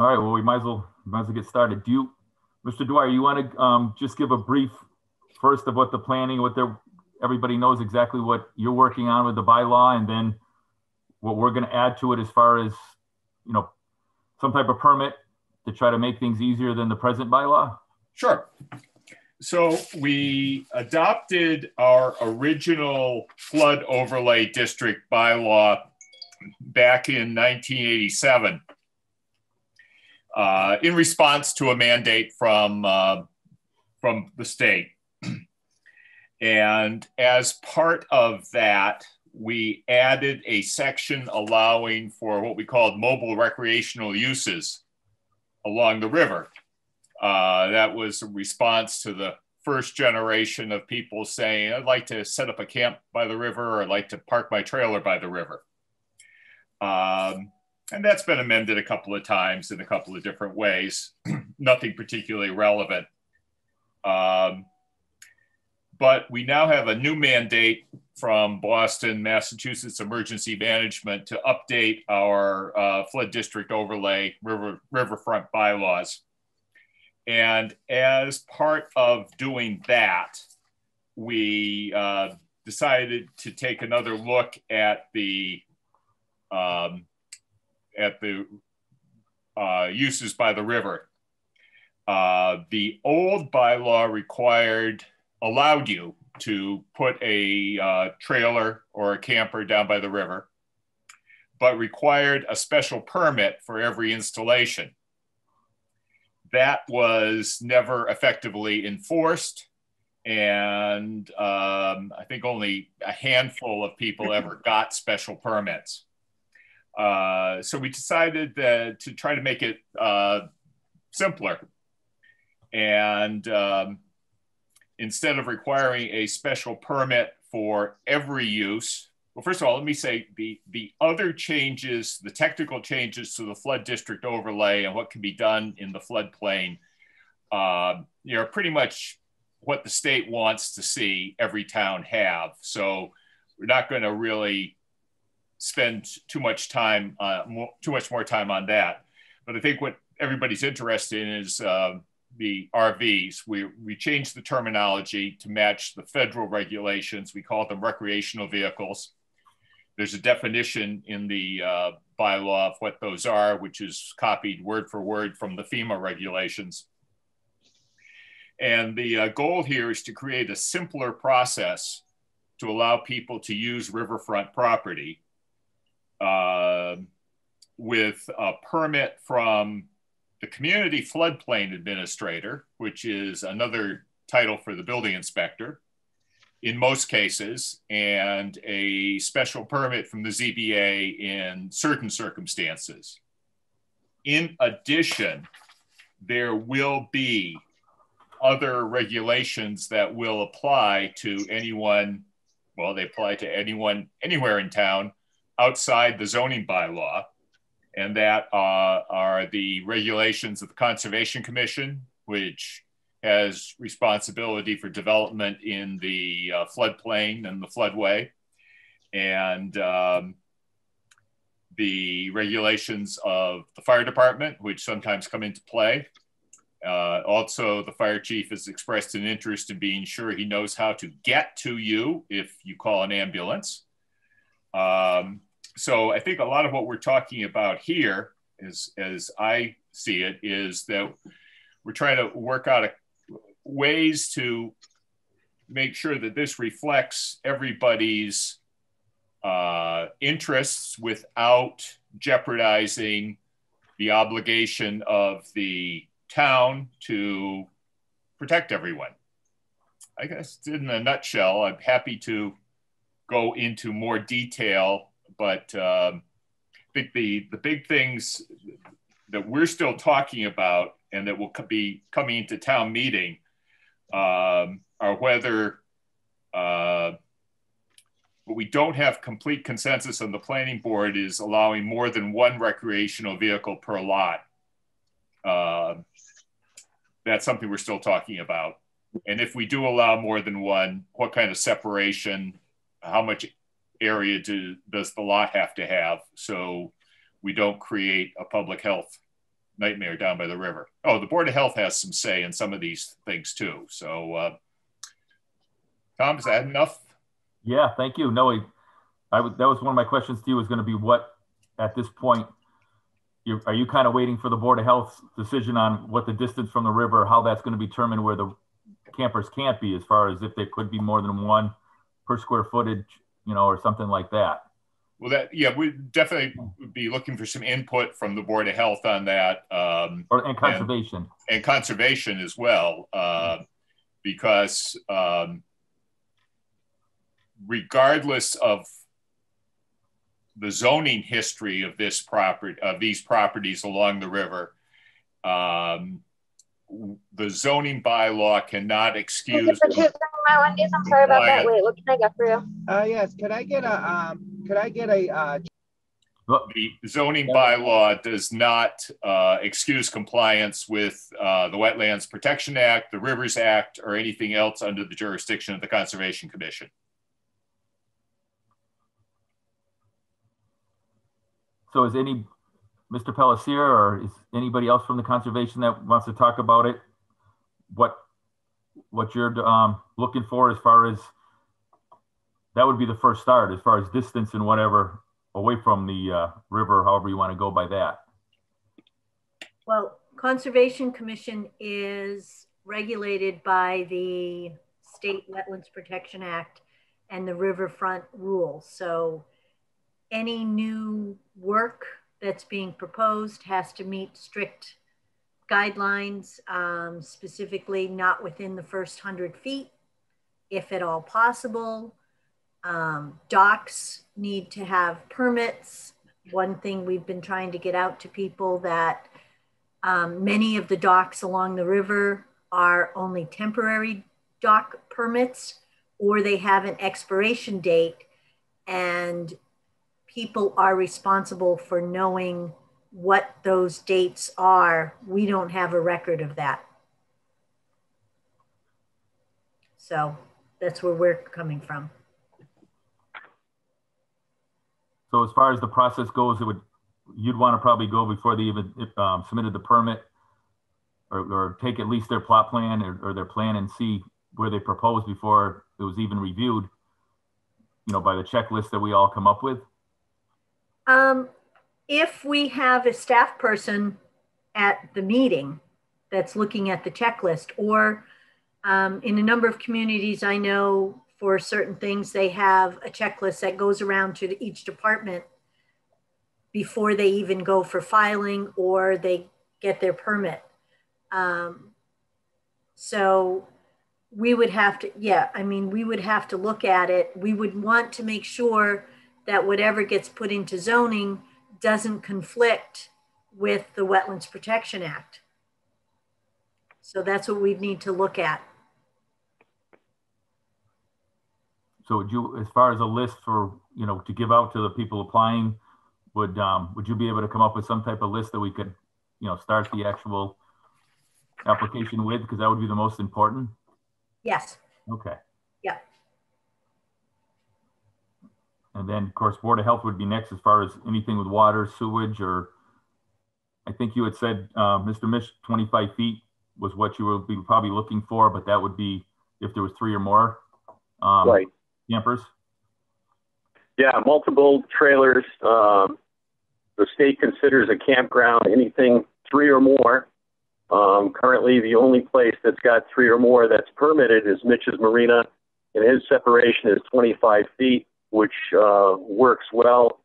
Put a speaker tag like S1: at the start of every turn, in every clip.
S1: All right, well, we might as well, might as well get started. Do you, Mr. Dwyer, you want to um, just give a brief first of what the planning, what everybody knows exactly what you're working on with the bylaw and then what we're going to add to it as far as, you know, some type of permit to try to make things easier than the present bylaw?
S2: Sure. So we adopted our original flood overlay district bylaw back in 1987 uh, in response to a mandate from, uh, from the state. and as part of that, we added a section allowing for what we called mobile recreational uses along the river. Uh, that was a response to the first generation of people saying, I'd like to set up a camp by the river or I'd like to park my trailer by the river. Um, and that's been amended a couple of times in a couple of different ways, nothing particularly relevant. Um, but we now have a new mandate from Boston, Massachusetts Emergency Management to update our uh, flood district overlay river, riverfront bylaws. And as part of doing that, we uh, decided to take another look at the um, at the uh, uses by the river. Uh, the old bylaw required, allowed you to put a uh, trailer or a camper down by the river, but required a special permit for every installation. That was never effectively enforced. And um, I think only a handful of people ever got special permits. Uh, so we decided that, to try to make it uh, simpler. And um, instead of requiring a special permit for every use, well, first of all, let me say the, the other changes, the technical changes to the flood district overlay and what can be done in the floodplain, uh, you know, pretty much what the state wants to see every town have. So we're not going to really spend too much time, uh, more, too much more time on that. But I think what everybody's interested in is uh, the RVs. We, we changed the terminology to match the federal regulations. We call them recreational vehicles. There's a definition in the uh, bylaw of what those are, which is copied word for word from the FEMA regulations. And the uh, goal here is to create a simpler process to allow people to use riverfront property uh, with a permit from the community floodplain administrator, which is another title for the building inspector in most cases, and a special permit from the ZBA in certain circumstances. In addition, there will be other regulations that will apply to anyone, well, they apply to anyone anywhere in town outside the zoning bylaw, and that uh, are the regulations of the Conservation Commission, which has responsibility for development in the uh, floodplain and the floodway, and um, the regulations of the fire department, which sometimes come into play. Uh, also, the fire chief has expressed an interest in being sure he knows how to get to you if you call an ambulance. Um, so I think a lot of what we're talking about here, is, as I see it, is that we're trying to work out a, ways to make sure that this reflects everybody's uh, interests without jeopardizing the obligation of the town to protect everyone. I guess in a nutshell, I'm happy to go into more detail but um, I think the, the big things that we're still talking about and that will be coming into town meeting um, are whether uh, what we don't have complete consensus on the planning board is allowing more than one recreational vehicle per lot. Uh, that's something we're still talking about. And if we do allow more than one, what kind of separation, how much area do, does the lot have to have so we don't create a public health nightmare down by the river. Oh, the Board of Health has some say in some of these things too. So, uh, Tom, is that enough?
S1: Yeah, thank you. No, I, that was one of my questions to you was going to be what, at this point, you, are you kind of waiting for the Board of Health's decision on what the distance from the river, how that's going to be determined where the campers can't be as far as if there could be more than one per square footage, you know, or something like that?
S2: Well, that yeah, we definitely would be looking for some input from the Board of Health on that, um,
S1: Or, and conservation?
S2: and, and conservation as well, uh, because um, regardless of the zoning history of this property of these properties along the river, um, the zoning bylaw cannot excuse.
S3: Thank you for choosing my Wendy's. I'm sorry about that. Wait, what can I get for you?
S4: Uh, yes, could I get a, um, could I get a, uh,
S2: The zoning bylaw does not uh, excuse compliance with uh, the Wetlands Protection Act, the Rivers Act, or anything else under the jurisdiction of the Conservation Commission.
S1: So is any, Mr. Pelletier or is anybody else from the conservation that wants to talk about it? What, what you're um, looking for as far as, that would be the first start as far as distance and whatever away from the uh, river, however you want to go by that.
S5: Well, Conservation Commission is regulated by the State Wetlands Protection Act and the Riverfront Rule. So any new work that's being proposed has to meet strict guidelines, um, specifically not within the first 100 feet, if at all possible. Um, docks need to have permits. One thing we've been trying to get out to people that um, many of the docks along the river are only temporary dock permits or they have an expiration date and people are responsible for knowing what those dates are. We don't have a record of that. So that's where we're coming from.
S1: So as far as the process goes, it would, you'd want to probably go before they even um, submitted the permit or, or take at least their plot plan or, or their plan and see where they proposed before it was even reviewed, you know, by the checklist that we all come up with.
S5: Um, if we have a staff person at the meeting that's looking at the checklist, or um, in a number of communities, I know for certain things, they have a checklist that goes around to each department before they even go for filing or they get their permit. Um, so we would have to, yeah, I mean, we would have to look at it. We would want to make sure that whatever gets put into zoning doesn't conflict with the Wetlands Protection Act. So that's what we need to look at.
S1: So would you, as far as a list for, you know, to give out to the people applying, would, um, would you be able to come up with some type of list that we could, you know, start the actual application with? Because that would be the most important.
S5: Yes.
S1: Okay.
S5: Yeah.
S1: And then, of course, Board of Health would be next as far as anything with water, sewage, or I think you had said, uh, Mr. Mish, 25 feet was what you would be probably looking for, but that would be if there was three or more um,
S6: Right.
S1: campers.
S6: Yeah, multiple trailers. Um, the state considers a campground anything three or more. Um, currently, the only place that's got three or more that's permitted is Mitch's Marina, and his separation is 25 feet, which uh, works well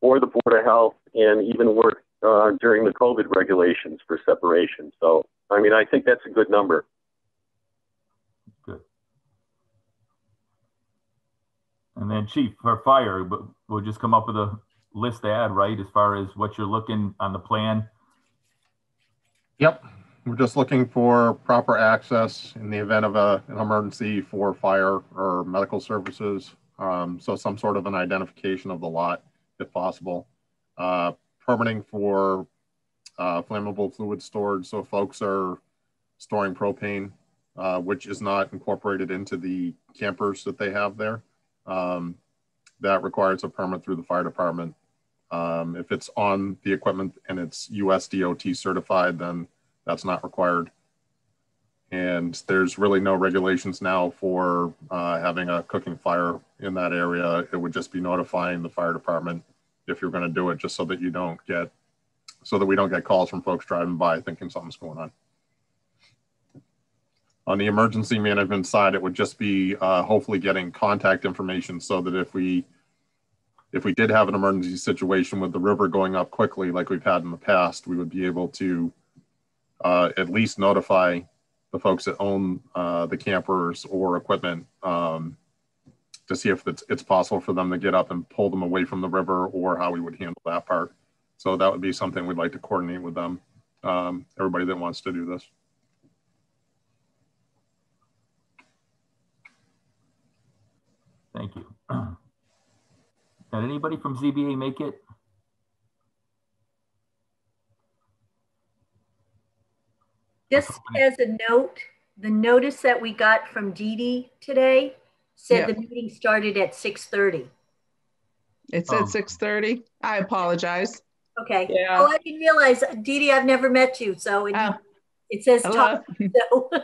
S6: for the Board of Health and even worked uh, during the COVID regulations for separation. So, I mean, I think that's a good number. Good.
S1: And then chief, for fire, we'll just come up with a list to add, right? As far as what you're looking on the plan.
S7: Yep, we're just looking for proper access in the event of a, an emergency for fire or medical services. Um, so some sort of an identification of the lot, if possible. Uh, permitting for uh, flammable fluid storage. So folks are storing propane, uh, which is not incorporated into the campers that they have there. Um, that requires a permit through the fire department Um, if it's on the equipment and it's US DOT certified, then that's not required. And there's really no regulations now for uh, having a cooking fire in that area. It would just be notifying the fire department if you're going to do it, just so that you don't get, so that we don't get calls from folks driving by thinking something's going on. On the emergency management side, it would just be uh, hopefully getting contact information so that if we if we did have an emergency situation with the river going up quickly, like we've had in the past, we would be able to uh, at least notify the folks that own uh, the campers or equipment um, to see if it's, it's possible for them to get up and pull them away from the river or how we would handle that part. So that would be something we'd like to coordinate with them, um, everybody that wants to do this.
S1: Thank you. Did anybody from ZBA make it?
S5: Just as a note, the notice that we got from Dee Dee today said
S8: Yeah.
S5: the meeting started at 6:30.
S8: It
S1: Oh.
S8: said six thirty. I apologize.
S5: Okay.
S8: Yeah.
S5: Oh, I didn't realize, Dee Dee, I've never met you, so it,
S8: Oh.
S5: it says
S8: Hello.
S5: talk. So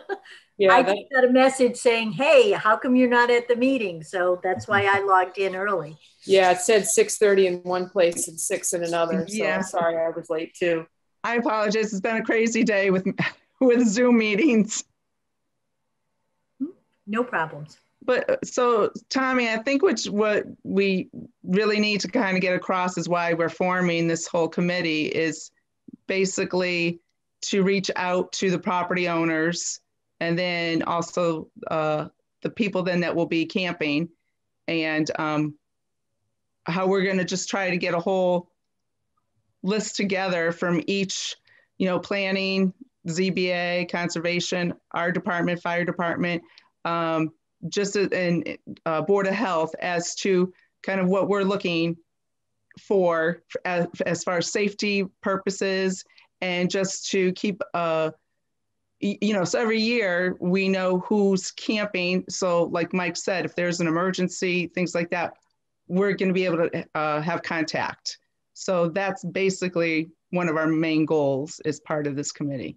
S9: Yeah,
S5: I
S9: that,
S5: just got a message saying, hey, how come you're not at the meeting? So that's why I logged in early.
S9: yeah, it said six thirty in one place and six in another. So
S8: Yeah.
S9: I'm sorry I was late too.
S8: I apologize. It's been a crazy day with with Zoom meetings.
S5: No problems.
S8: But so Tommy, I think which what we really need to kind of get across is why we're forming this whole committee is basically to reach out to the property owners and then also uh, the people then that will be camping and um, how we're going to just try to get a whole list together from each, you know, planning, ZBA, conservation, our department, fire department, um, just and uh, Board of Health as to kind of what we're looking for as, as far as safety purposes and just to keep, uh, you know, so every year we know who's camping. So like Mike said, if there's an emergency, things like that, we're going to be able to uh, have contact. So that's basically one of our main goals as part of this committee.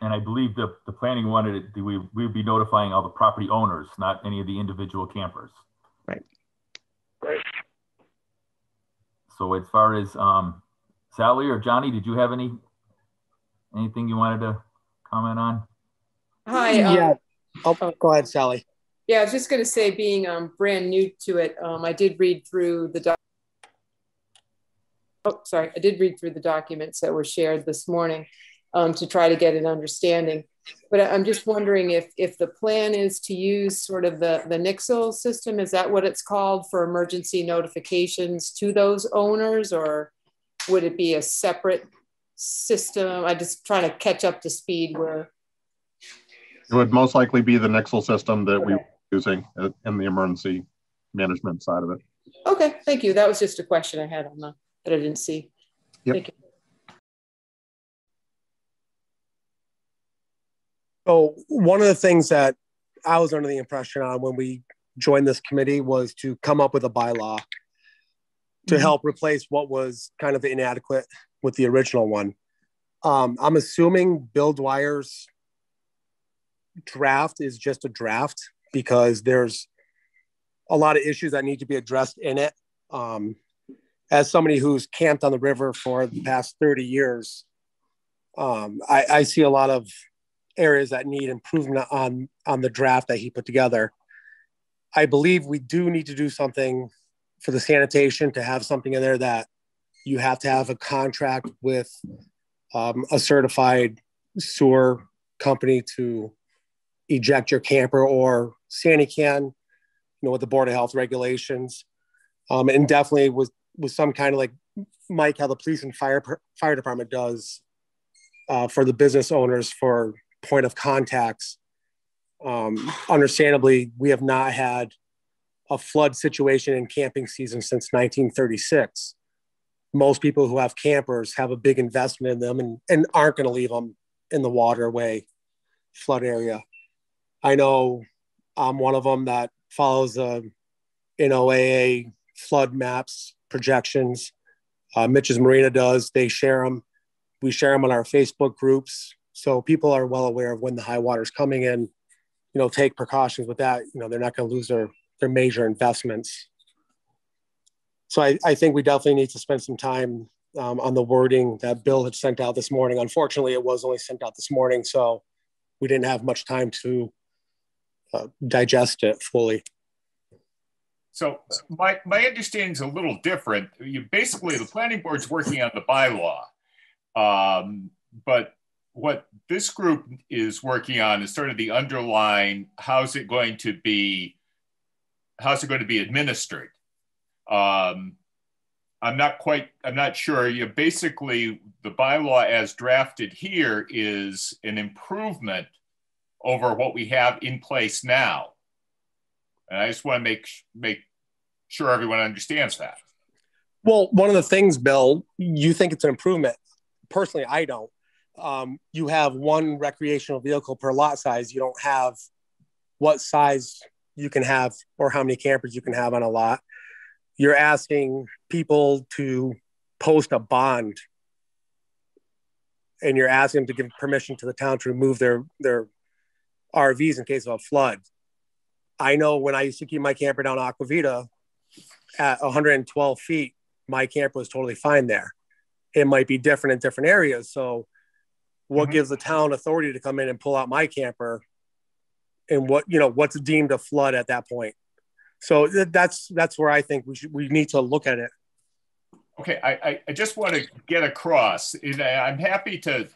S1: And I believe the, the planning wanted it, we, we would be notifying all the property owners, not any of the individual campers.
S8: Right.
S6: Right.
S1: So as far as, um, Sally or Johnny, did you have any, anything you wanted to comment on?
S9: Hi. um,
S4: Yeah. Oh,
S9: oh.
S4: go ahead, Sally.
S9: Yeah, I was just going to say, being um, brand new to it, um, I did read through the doc. Oh, sorry, I did read through the documents that were shared this morning um, to try to get an understanding. But I'm just wondering if if the plan is to use sort of the the Nixle system, is that what it's called for emergency notifications to those owners, or would it be a separate system? I'm just trying to catch up to speed where.
S7: It would most likely be the Nixle system that we
S9: Okay.
S7: were using uh, in the emergency management side of it.
S9: Okay, thank you. That was just a question I had on the that I didn't see.
S7: Yep.
S9: Thank you.
S10: So one of the things that I was under the impression on when we joined this committee was to come up with a bylaw to
S8: Mhm.
S10: help replace what was kind of inadequate with the original one. Um, I'm assuming Bill Dwyer's draft is just a draft because there's a lot of issues that need to be addressed in it. Um, as somebody who's camped on the river for the past 30 years, um, I, I see a lot of areas that need improvement on on the draft that he put together. I believe we do need to do something for the sanitation to have something in there that you have to have a contract with um, a certified sewer company to eject your camper or Sandy can, you know, with the Board of Health regulations, um, and definitely with with some kind of like Mike, how the police and fire fire department does uh, for the business owners for point of contacts. Um, understandably, we have not had a flood situation in camping season since 1936. Most people who have campers have a big investment in them and, and aren't going to leave them in the waterway flood area. I know I'm one of them that follows a NOAA flood maps, projections. Uh, Mitch's Marina does. They share them. We share them on our Facebook groups, so people are well aware of when the high water is coming in. You know, take precautions with that. You know, they're not going to lose their their major investments. So I, I think we definitely need to spend some time um, on the wording that Bill had sent out this morning. Unfortunately, it was only sent out this morning, so we didn't have much time to uh, digest it fully.
S2: So my, my understanding is a little different. You basically the planning board's working on the bylaw, um, but what this group is working on is sort of the underlying how's it going to be how's it going to be administered. Um, I'm not quite, I'm not sure. You basically, the bylaw as drafted here is an improvement over what we have in place now. And I just want to make, make sure everyone understands that.
S10: Well, one of the things, Bill, you think it's an improvement. Personally, I don't. Um, you have one recreational vehicle per lot size. You don't have what size you can have or how many campers you can have on a lot you're asking people to post a bond and you're asking them to give permission to the town to remove their their RVs in case of a flood. I know when I used to keep my camper down Aqua Vitae at 112 feet, my camper was totally fine there. It might be different in different areas. So, what mm-hmm. gives the town authority to come in and pull out my camper? And what you know, what's deemed a flood at that point? So that's that's where I think we should we need to look at it.
S2: Okay, I, I just want to get across. and I'm happy to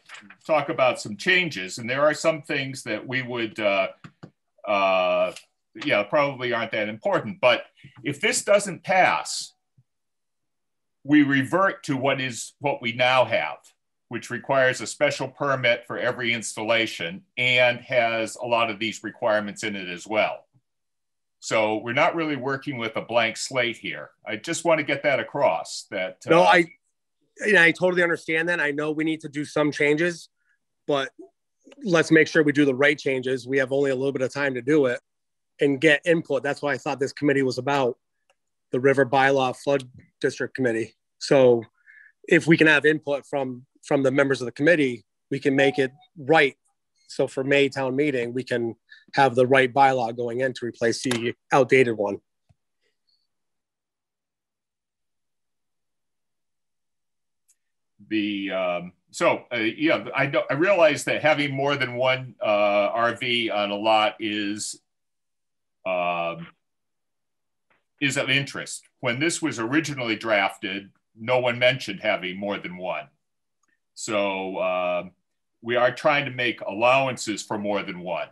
S2: talk about some changes, and there are some things that we would, uh, uh, yeah, probably aren't that important. But if this doesn't pass, we revert to what is what we now have, which requires a special permit for every installation and has a lot of these requirements in it as well. So we're not really working with a blank slate here. I just want to get that across. That
S10: uh, no, I, know, I totally understand that. I know we need to do some changes, but let's make sure we do the right changes. We have only a little bit of time to do it and get input. That's why I thought this committee was about the River Bylaw Flood District Committee. So if we can have input from from the members of the committee, we can make it right. So for May town meeting, we can have the right bylaw going in to replace the outdated one.
S2: The um, so uh, yeah, I I realize that having more than one uh, RV on a lot is um, is of interest. When this was originally drafted, no one mentioned having more than one. So uh, we are trying to make allowances for more than one.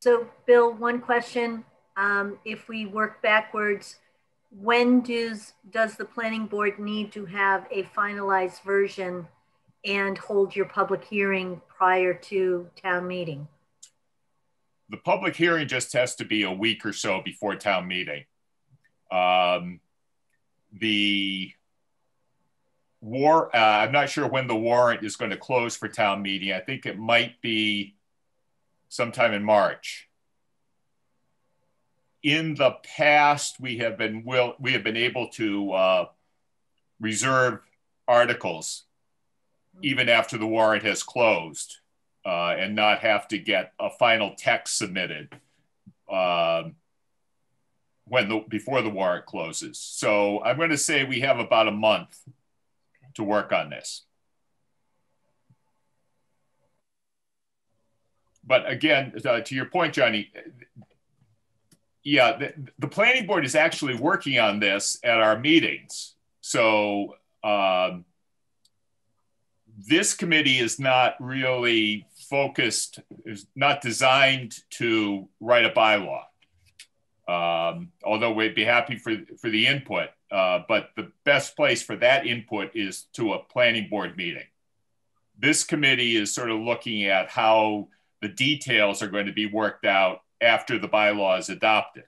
S5: So, Bill, one question. Um, if we work backwards, when does does the planning board need to have a finalized version and hold your public hearing prior to town meeting?
S2: The public hearing just has to be a week or so before town meeting. Um, the war, uh, I'm not sure when the warrant is going to close for town meeting. I think it might be sometime in March. In the past, we have been will we have been able to uh, reserve articles even after the warrant has closed uh, and not have to get a final text submitted uh, when the before the warrant closes. So I'm going to say we have about a month to work on this. but again, uh, to your point, Johnny, yeah, the, the, planning board is actually working on this at our meetings. So um, this committee is not really focused, is not designed to write a bylaw. Um, although we'd be happy for, for the input, uh, but the best place for that input is to a planning board meeting. This committee is sort of looking at how the details are going to be worked out after the bylaw is adopted.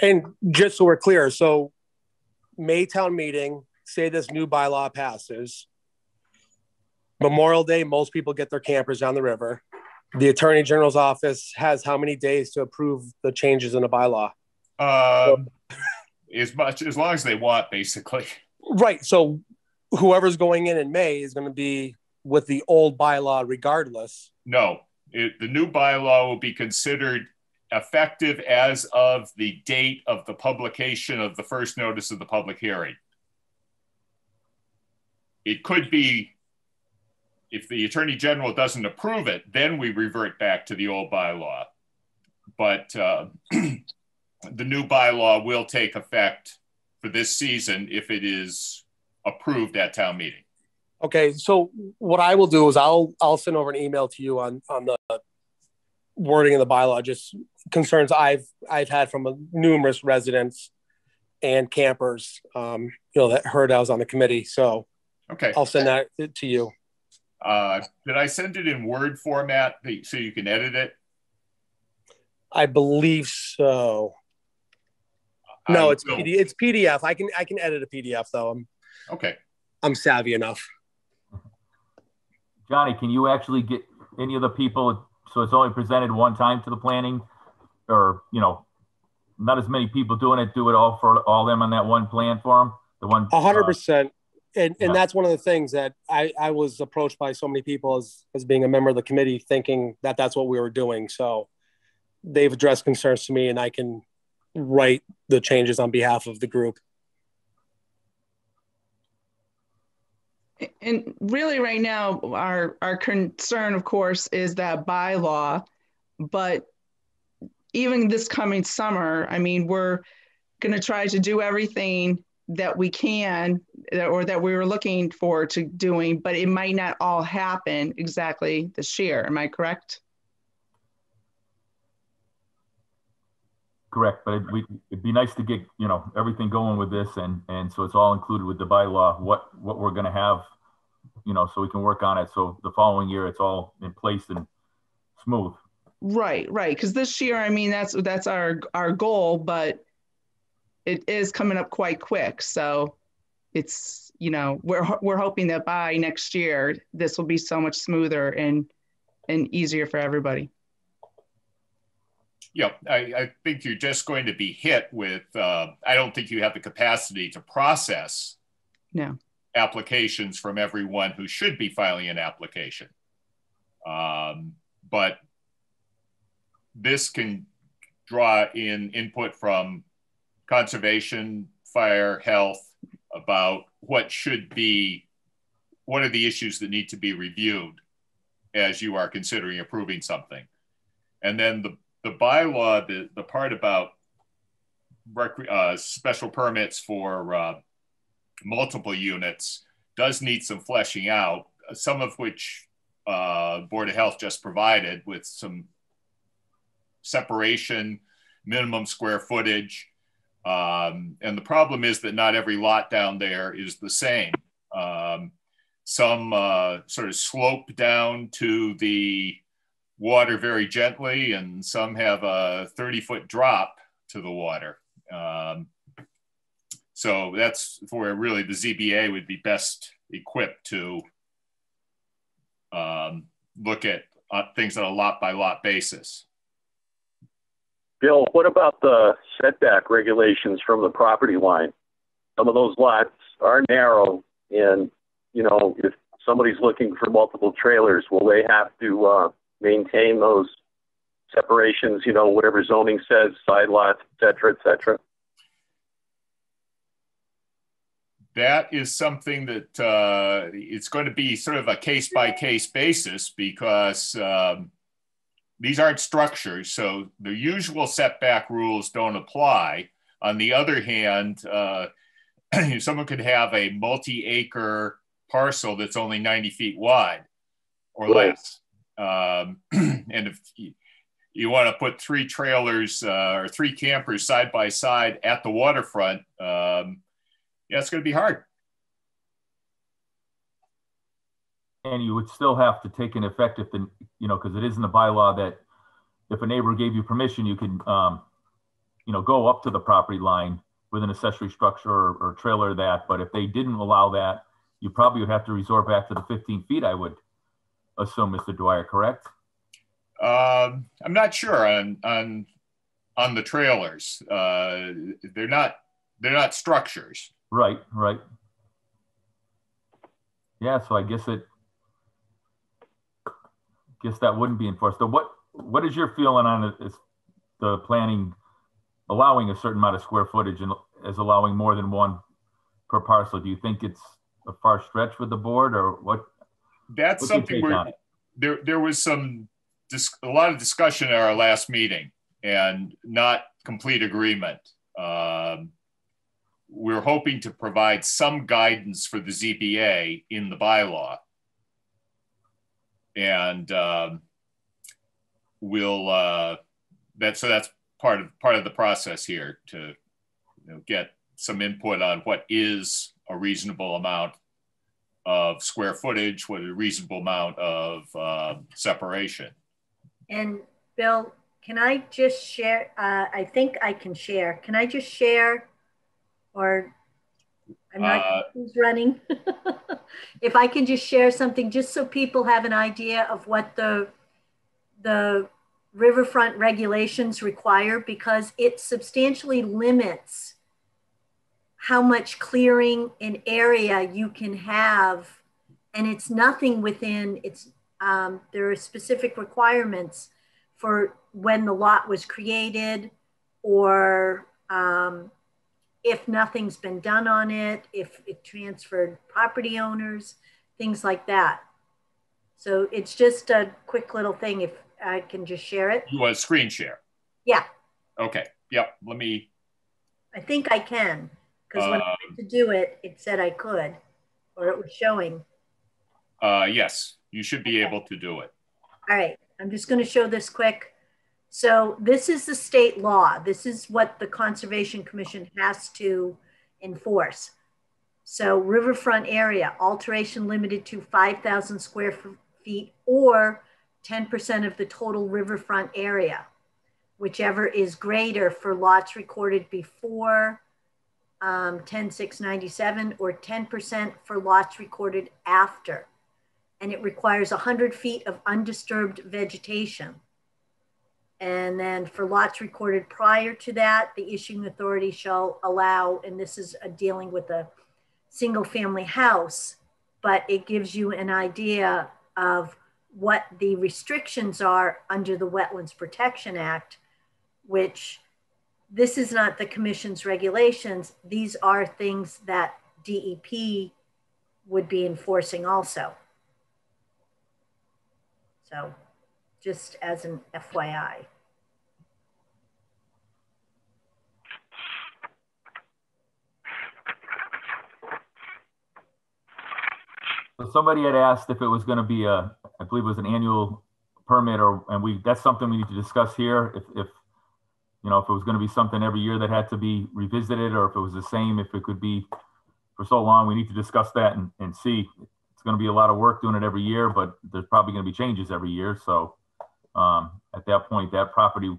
S10: And just so we're clear, so Maytown meeting, say this new bylaw passes. Memorial Day, most people get their campers down the river. the Attorney General's office has how many days to approve the changes in the bylaw?
S2: Um, as much as long as they want, basically.
S10: Right. So whoever's going in in May is going to be with the old bylaw regardless.
S2: No, it, the new bylaw will be considered effective as of the date of the publication of the first notice of the public hearing. It could be, if the Attorney General doesn't approve it, then we revert back to the old bylaw. But uh, the new bylaw will take effect for this season if it is approved at town meeting.
S10: Okay, so what I will do is I'll I'll send over an email to you on on the wording of the bylaw, just concerns I've I've had from numerous residents and campers, um, you know, that heard I was on the committee. So
S2: Okay.
S10: I'll send that to you.
S2: Uh, did I send it in Word format so you can edit it?
S10: I believe so. No,
S2: I
S10: it's
S2: will-
S10: PD, it's PDF. I can I can edit a PDF though. I'm
S2: Okay.
S10: I'm savvy enough.
S1: Johnny, can you actually get any of the people, so it's only presented one time to the planning? Or, you know, not as many people doing it, do it all for all them on that one plan for them? The one.
S10: A hundred
S1: uh,
S10: percent. And
S1: yeah.
S10: and that's one of the things that I I was approached by so many people as as being a member of the committee, thinking that that's what we were doing. So they've addressed concerns to me, and I can write the changes on behalf of the group.
S8: And really, right now, our our concern, of course, is that bylaw. But even this coming summer, I mean, we're going to try to do everything that we can, or that we were looking forward to doing. But it might not all happen exactly this year. Am I correct?
S1: Correct, but it'd, we- it'd be nice to get, you know, everything going with this and, and so it's all included with the bylaw, what, what we're gonna have, you know, so we can work on it. So the following year, it's all in place and smooth.
S8: Right, right. Because this year, I mean, that's that's our our goal, but it is coming up quite quick. So it's you know we're we're hoping that by next year this will be so much smoother and and easier for everybody.
S2: Yeah, I, I think you're just going to be hit with, uh, I don't think you have the capacity to process
S8: No.
S2: applications from everyone who should be filing an application. Um, but this can draw in input from conservation, fire, health about what should be, what are the issues that need to be reviewed as you are considering approving something. And then the, the bylaw, the, the part about rec- uh, special permits for uh, multiple units does need some fleshing out, some of which uh, Board of Health just provided with some separation, minimum square footage. Um, and the problem is that not every lot down there is the same. Um, some uh, sort of slope down to the water very gently, and some have a 30 foot drop to the water. Um, so that's where really the ZBA would be best equipped to um, look at uh, things on a lot by lot basis.
S6: Bill, what about the setback regulations from the property line? Some of those lots are narrow, and you know, if somebody's looking for multiple trailers, will they have to uh, maintain those separations? You know, whatever zoning says, side lots, et cetera, et cetera.
S2: That is something that uh, it's going to be sort of a case by case basis because um, these aren't structures, so the usual setback rules don't apply. On the other hand, uh, someone could have a multi-acre parcel that's only 90 feet wide or
S6: Right.
S2: less. Um, and if you, want to put three trailers uh, or three campers side by side at the waterfront, um, yeah, it's going to be hard.
S1: And you would still have to take an effect if the, you know, because it is in the bylaw that if a neighbor gave you permission, you can, um, you know, go up to the property line with an accessory structure or, or trailer that, but if they didn't allow that, you probably would have to resort back to the 15 feet, I would assume, Mr. Dwyer, correct?
S2: Um, I'm not sure on on on the trailers. Uh, they're not they're not structures.
S1: Right, right. Yeah, so I guess it guess that wouldn't be enforced. So what what is your feeling on it? Is the planning allowing a certain amount of square footage and as allowing more than one per parcel? Do you think it's a far stretch with the board or what?
S2: That's
S1: what's
S2: something where there there was some dis- a lot of discussion at our last meeting and not complete agreement. Um, we're hoping to provide some guidance for the ZBA in the bylaw. And um, we'll uh, that so that's part of part of the process here to you know, get some input on what is a reasonable amount of square footage, with a reasonable amount of uh, separation.
S5: And Bill, can I just share? Uh, I think I can share. Can I just share? Or I'm not
S2: Uh,
S5: who's running. if I can just share something, just so people have an idea of what the the riverfront regulations require, because it substantially limits how much clearing and area you can have, and it's nothing within it's. Um, there are specific requirements for when the lot was created, or um, if nothing's been done on it, if it transferred property owners, things like that. So it's just a quick little thing if I can just share it.
S2: You want screen share?
S5: Yeah,
S2: Okay. Yep. Let me.
S5: I think I can. Because when I
S2: Um,
S5: went to do it, it said I could, or it was showing.
S2: Uh, yes, you should be able to do it.
S5: All right, I'm just going to show this quick. So this is the state law. This is what the Conservation Commission has to enforce. So riverfront area, alteration limited to 5,000 square feet or 10% of the total riverfront area, whichever is greater for lots recorded before um, 10697 or 10% for lots recorded after and it requires 100 feet of undisturbed vegetation. And then for lots recorded prior to that, the issuing authority shall allow, and this is a dealing with a single family house, but it gives you an idea of what the restrictions are under the Wetlands Protection Act, which this is not the commission's regulations. These are things that DEP would be enforcing also. So just as an FYI.
S1: So somebody had asked if it was going to be a, I believe it was an annual permit or, and we, that's something we need to discuss here. If, if, you know, if it was going to be something every year that had to be revisited or if it was the same, if it could be for so long, we need to discuss that and, and see. It's going to be a lot of work doing it every year, but there's probably going to be changes every year. So um, at that point, that property,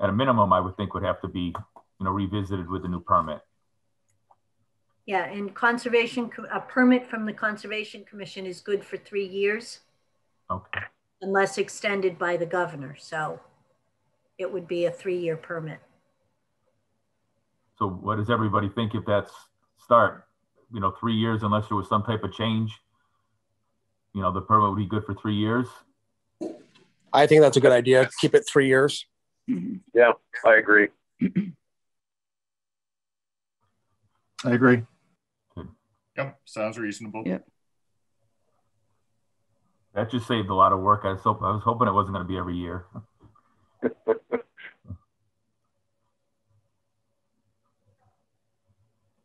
S1: at a minimum, I would think would have to be, you know, revisited with a new permit.
S5: Yeah, and conservation, a permit from the Conservation Commission is good for three years
S1: Okay.
S5: unless extended by the governor. So it would be a three-year permit.
S1: So what does everybody think if that's start? You know, three years unless there was some type of change? You know, the permit would be good for three years?
S10: I think that's a good idea. Keep it three years. Mm-hmm.
S6: Yeah, I agree.
S7: I agree.
S2: Yep. Sounds reasonable.
S8: Yeah.
S1: That just saved a lot of work. I was, hop- I was hoping it wasn't gonna be every year.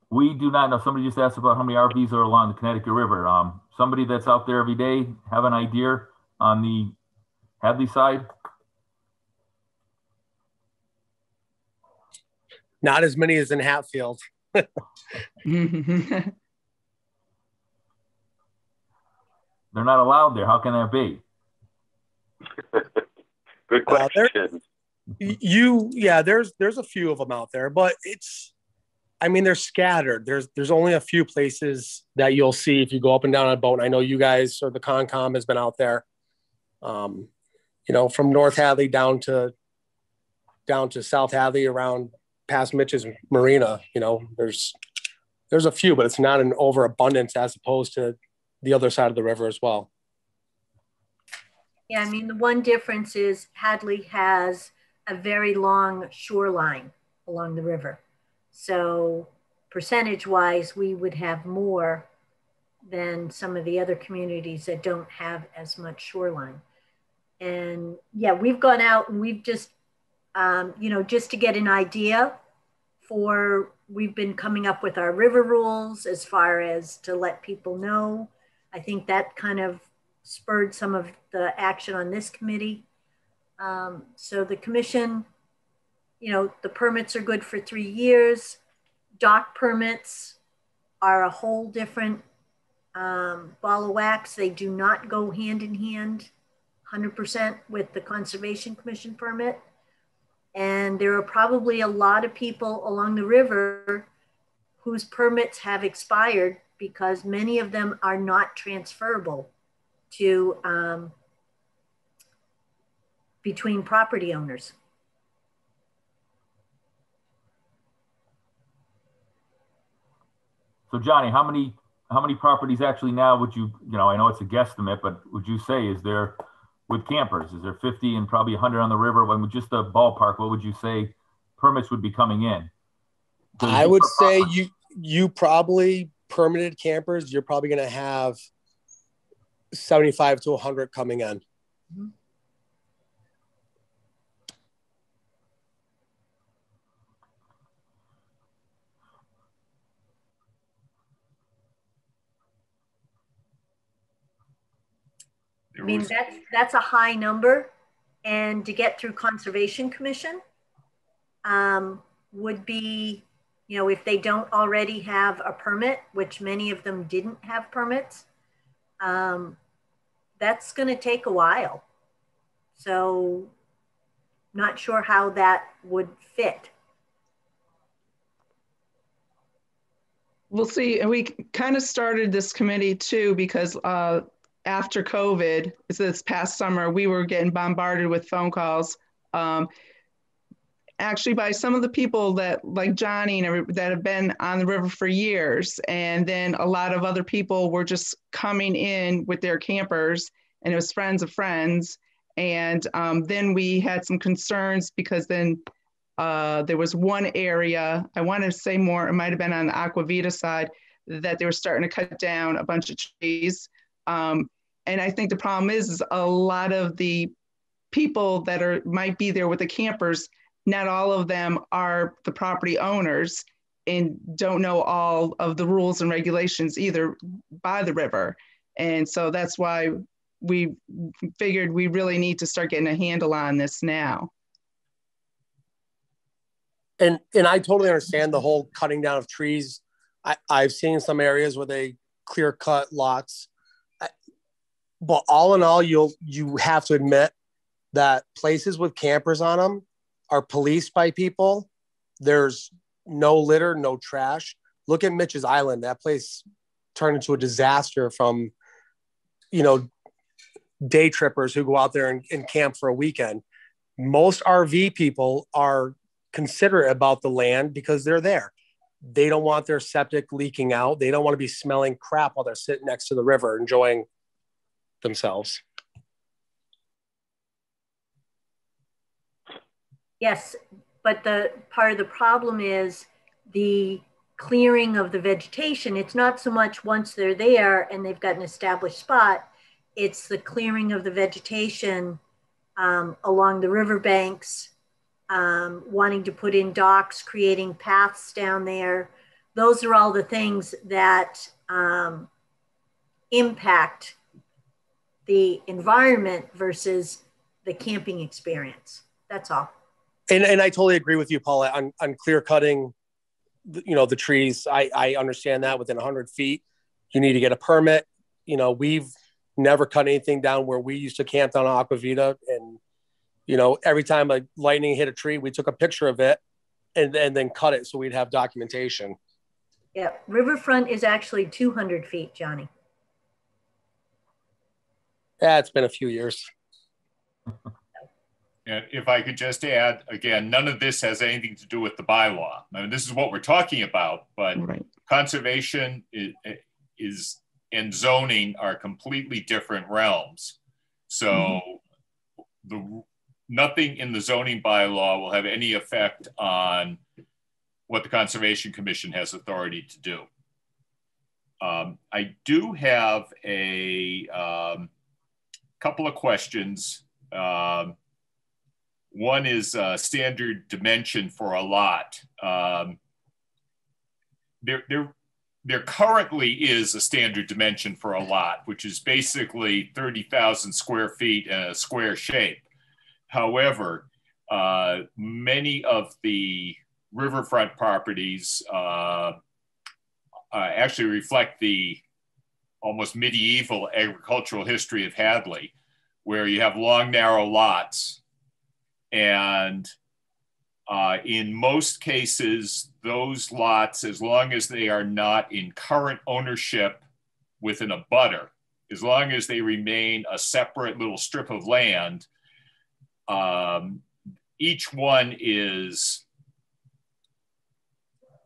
S1: We do not know. Somebody just asked about how many RVs are along the Connecticut River. Um, somebody that's out there every day have an idea on the Hadley side?
S10: Not as many as in Hatfield.
S1: They're not allowed there. How can that be?
S6: Good
S10: Uh, there-
S6: question.
S10: You yeah there's there's a few of them out there but it's i mean they're scattered there's there's only a few places that you'll see if you go up and down on a boat and i know you guys or the concom has been out there um you know, from North Hadley down to down to South Hadley around past Mitch's Marina. You know, there's there's a few, but it's not an overabundance as opposed to the other side of the river as well.
S5: Yeah, I mean, the one difference is Hadley has a very long shoreline along the river. So, percentage wise, we would have more than some of the other communities that don't have as much shoreline. And yeah, we've gone out and we've just, um, you know, just to get an idea for, we've been coming up with our river rules as far as to let people know. I think that kind of spurred some of the action on this committee. Um, so the commission, you know, the permits are good for three years. Dock permits are a whole different um, ball of wax. They do not go hand in hand 100% with the Conservation Commission permit. And there are probably a lot of people along the river whose permits have expired because many of them are not transferable to um, between property owners.
S1: So Johnny, how many how many properties actually now would you you know I know it's a guesstimate, but would you say is there with campers? Is there 50 and probably 100 on the river? When with just a ballpark, what would you say permits would be coming in?
S10: I would say you you probably permitted campers. You're probably going to have 75 to 100 coming in. Mm-hmm.
S5: Mean, that's, that's a high number. And to get through Conservation Commission um, would be, you know, if they don't already have a permit, which many of them didn't have permits, um, that's going to take a while. So, not sure how that would fit.
S8: We'll see. And we kind of started this committee too because uh, after COVID, this past summer, we were getting bombarded with phone calls. Um, actually by some of the people that like Johnny and that have been on the river for years. And then a lot of other people were just coming in with their campers and it was friends of friends. And um, then we had some concerns because then uh, there was one area, I want to say more, it might have been on the Aqua Vitae side, that they were starting to cut down a bunch of trees. Um, and I think the problem is, is a lot of the people that are might be there with the campers not all of them are the property owners and don't know all of the rules and regulations either by the river. And so that's why we figured we really need to start getting a handle on this now.
S10: And and I totally understand the whole cutting down of trees. I, I've seen some areas where they clear cut lots. But all in all, you'll you have to admit that places with campers on them are policed by people. There's no litter, no trash. Look at Mitch's Island. That place turned into a disaster from, you know, day trippers who go out there and, and camp for a weekend. Most RV people are considerate about the land because they're there. They don't want their septic leaking out. They don't want to be smelling crap while they're sitting next to the river enjoying themselves.
S5: Yes, but the part of the problem is the clearing of the vegetation. It's not so much once they're there and they've got an established spot, it's the clearing of the vegetation um, along the riverbanks, um, wanting to put in docks, creating paths down there. Those are all the things that um, impact the environment versus the camping experience. That's all
S10: and and I totally agree with you, Paula, on on clear cutting. You know the trees. I I understand that within 100 feet, you need to get a permit. You know we've never cut anything down where we used to camp down Aqua Vitae, and you know every time a lightning hit a tree, we took a picture of it, and and then cut it so we'd have documentation.
S5: Yeah, riverfront is actually 200 feet, Johnny.
S10: Yeah, it's been a few years.
S2: And if I could just add, again, none of this has anything to do with the bylaw. I mean, this is what we're talking about, but
S8: Right.
S2: conservation is, is and zoning are completely different realms. So the nothing in the zoning bylaw will have any effect on what the Conservation Commission has authority to do. Um, I do have a um, couple of questions. Um, one is uh, standard dimension for a lot. Um, there, there, there currently is a standard dimension for a lot, which is basically 30,000 square feet in a square shape. However, uh, many of the riverfront properties uh, uh, actually reflect the almost medieval agricultural history of Hadley, where you have long, narrow lots. And uh, in most cases, those lots, as long as they are not in current ownership within abutter, as long as they remain a separate little strip of land, um, each one is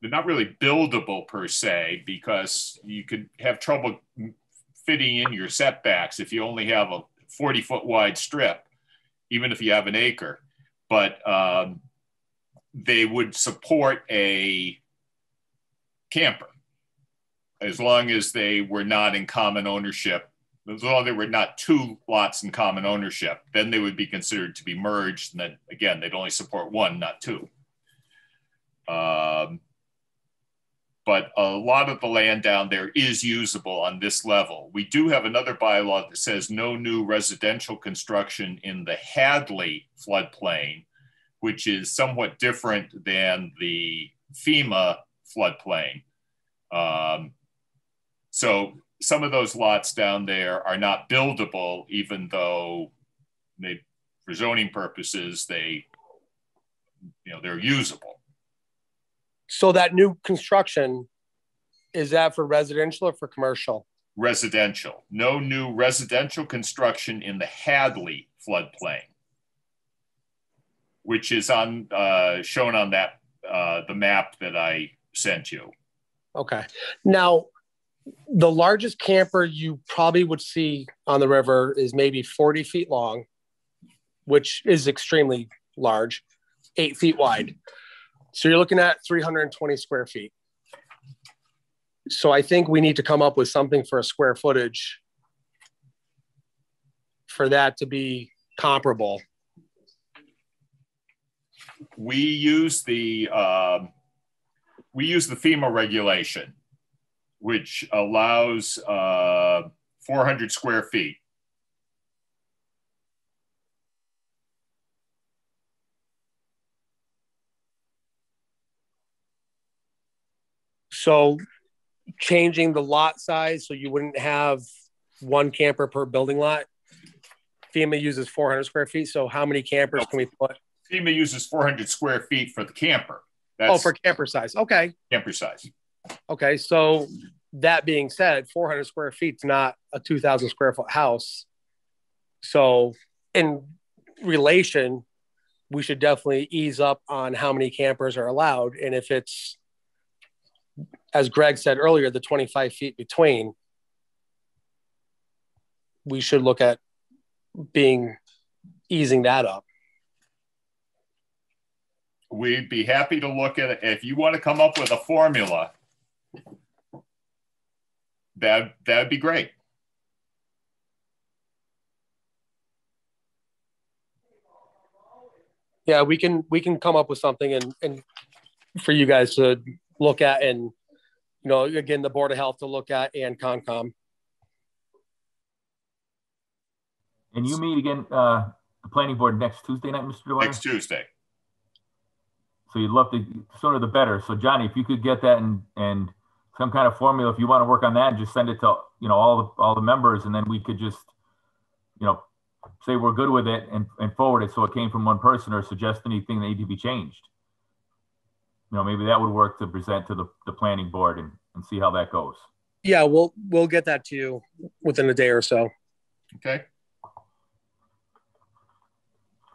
S2: they're not really buildable per se because you could have trouble fitting in your setbacks if you only have a 40 foot wide strip, even if you have an acre. But um, they would support a camper as long as they were not in common ownership. As long as there were not two lots in common ownership, then they would be considered to be merged. And then again, they'd only support one, not two. Um, but a lot of the land down there is usable on this level. We do have another bylaw that says no new residential construction in the Hadley floodplain, which is somewhat different than the FEMA floodplain. Um, so some of those lots down there are not buildable, even though they, for zoning purposes, they, you know, they're usable.
S10: So that new construction, is that for residential or for commercial?
S2: Residential. No new residential construction in the Hadley floodplain, which is on uh, shown on that uh, the map that I sent you.
S10: Okay. Now, the largest camper you probably would see on the river is maybe 40 feet long, which is extremely large, eight feet wide. So you're looking at 320 square feet. So I think we need to come up with something for a square footage for that to be comparable.
S2: We use the um, we use the FEMA regulation, which allows uh, 400 square feet.
S10: So changing the lot size so you wouldn't have one camper per building lot. FEMA uses 400 square feet. So how many campers can we put?
S2: FEMA uses 400 square feet for the camper.
S10: oh, for camper size. Okay.
S2: camper size.
S10: Okay. So that being said, 400 square feet is not a 2,000 square foot house. So in relation, we should definitely ease up on how many campers are allowed. And if it's, as Greg said earlier, the 25 feet between, we should look at being easing that up.
S2: We'd be happy to look at it. If you want to come up with a formula, that that'd be great.
S10: Yeah, we can we can come up with something and and for you guys to look at and you know again the board of health to look at and concom
S1: And you meet again, uh, the planning board next Tuesday night, Mr. Dwyer?
S2: Next Tuesday.
S1: So you'd love to, sooner the better. So Johnny, if you could get that and, and some kind of formula, if you want to work on that, just send it to, you know, all the, all the members and then we could just, you know, say we're good with it and, and forward it so it came from one person or suggest anything that need to be changed. You know, maybe that would work to present to the, the planning board and, and see how that goes.
S10: yeah we'll we'll get that to you within a day or so
S2: Okay.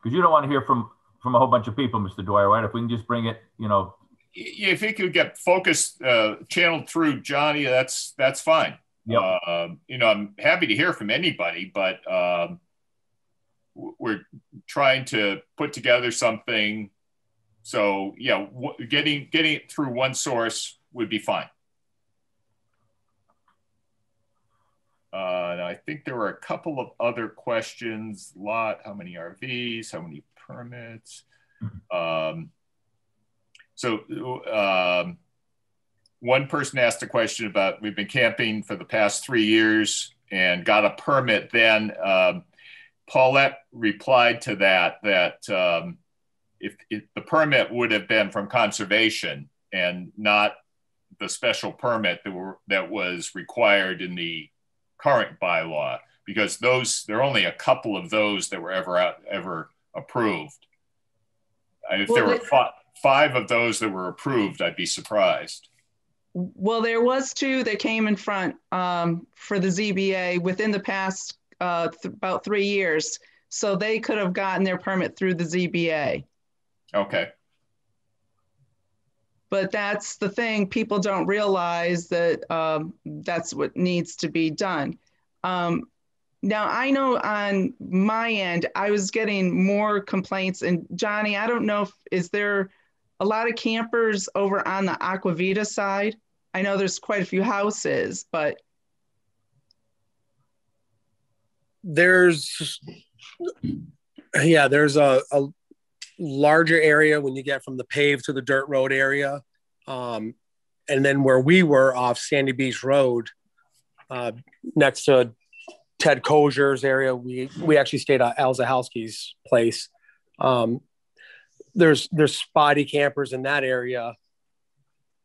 S1: Because you don't want to hear from, from a whole bunch of people, Mr. Dwyer, right? If we can just bring it, you know,
S2: If it could get focused, uh, channeled through Johnny, that's, that's fine.
S1: Yep.
S2: Um, you know, I'm happy to hear from anybody, but um, we're trying to put together something. So yeah, getting getting it through one source would be fine. Uh, I think there were a couple of other questions. Lot, how many RVs? How many permits? Um, so um, one person asked a question about we've been camping for the past three years and got a permit then. Um, Paulette replied to that that um, if, if the permit would have been from conservation and not the special permit that were that was required in the current bylaw because those there are only a couple of those that were ever out, ever approved. If there were
S8: they-
S2: five of those that were approved, I'd be surprised.
S8: Well, there was two that came in front um, for the ZBA within the past uh, th- about three years. So they could have gotten their permit through the ZBA.
S2: Okay.
S8: But that's the thing, people don't realize that um, that's what needs to be done. Um, now, I know on my end, I was getting more complaints and Johnny, I don't know if, is there a lot of campers over on the Aqua Vitae side? I know there's quite a few houses, but
S10: there's yeah there's a, a larger area when you get from the paved to the dirt road area. Um, and then where we were off sandy beach road uh, next to ted Kozier's area we we actually stayed at al zahalski's place. Um, there's there's spotty campers in that area.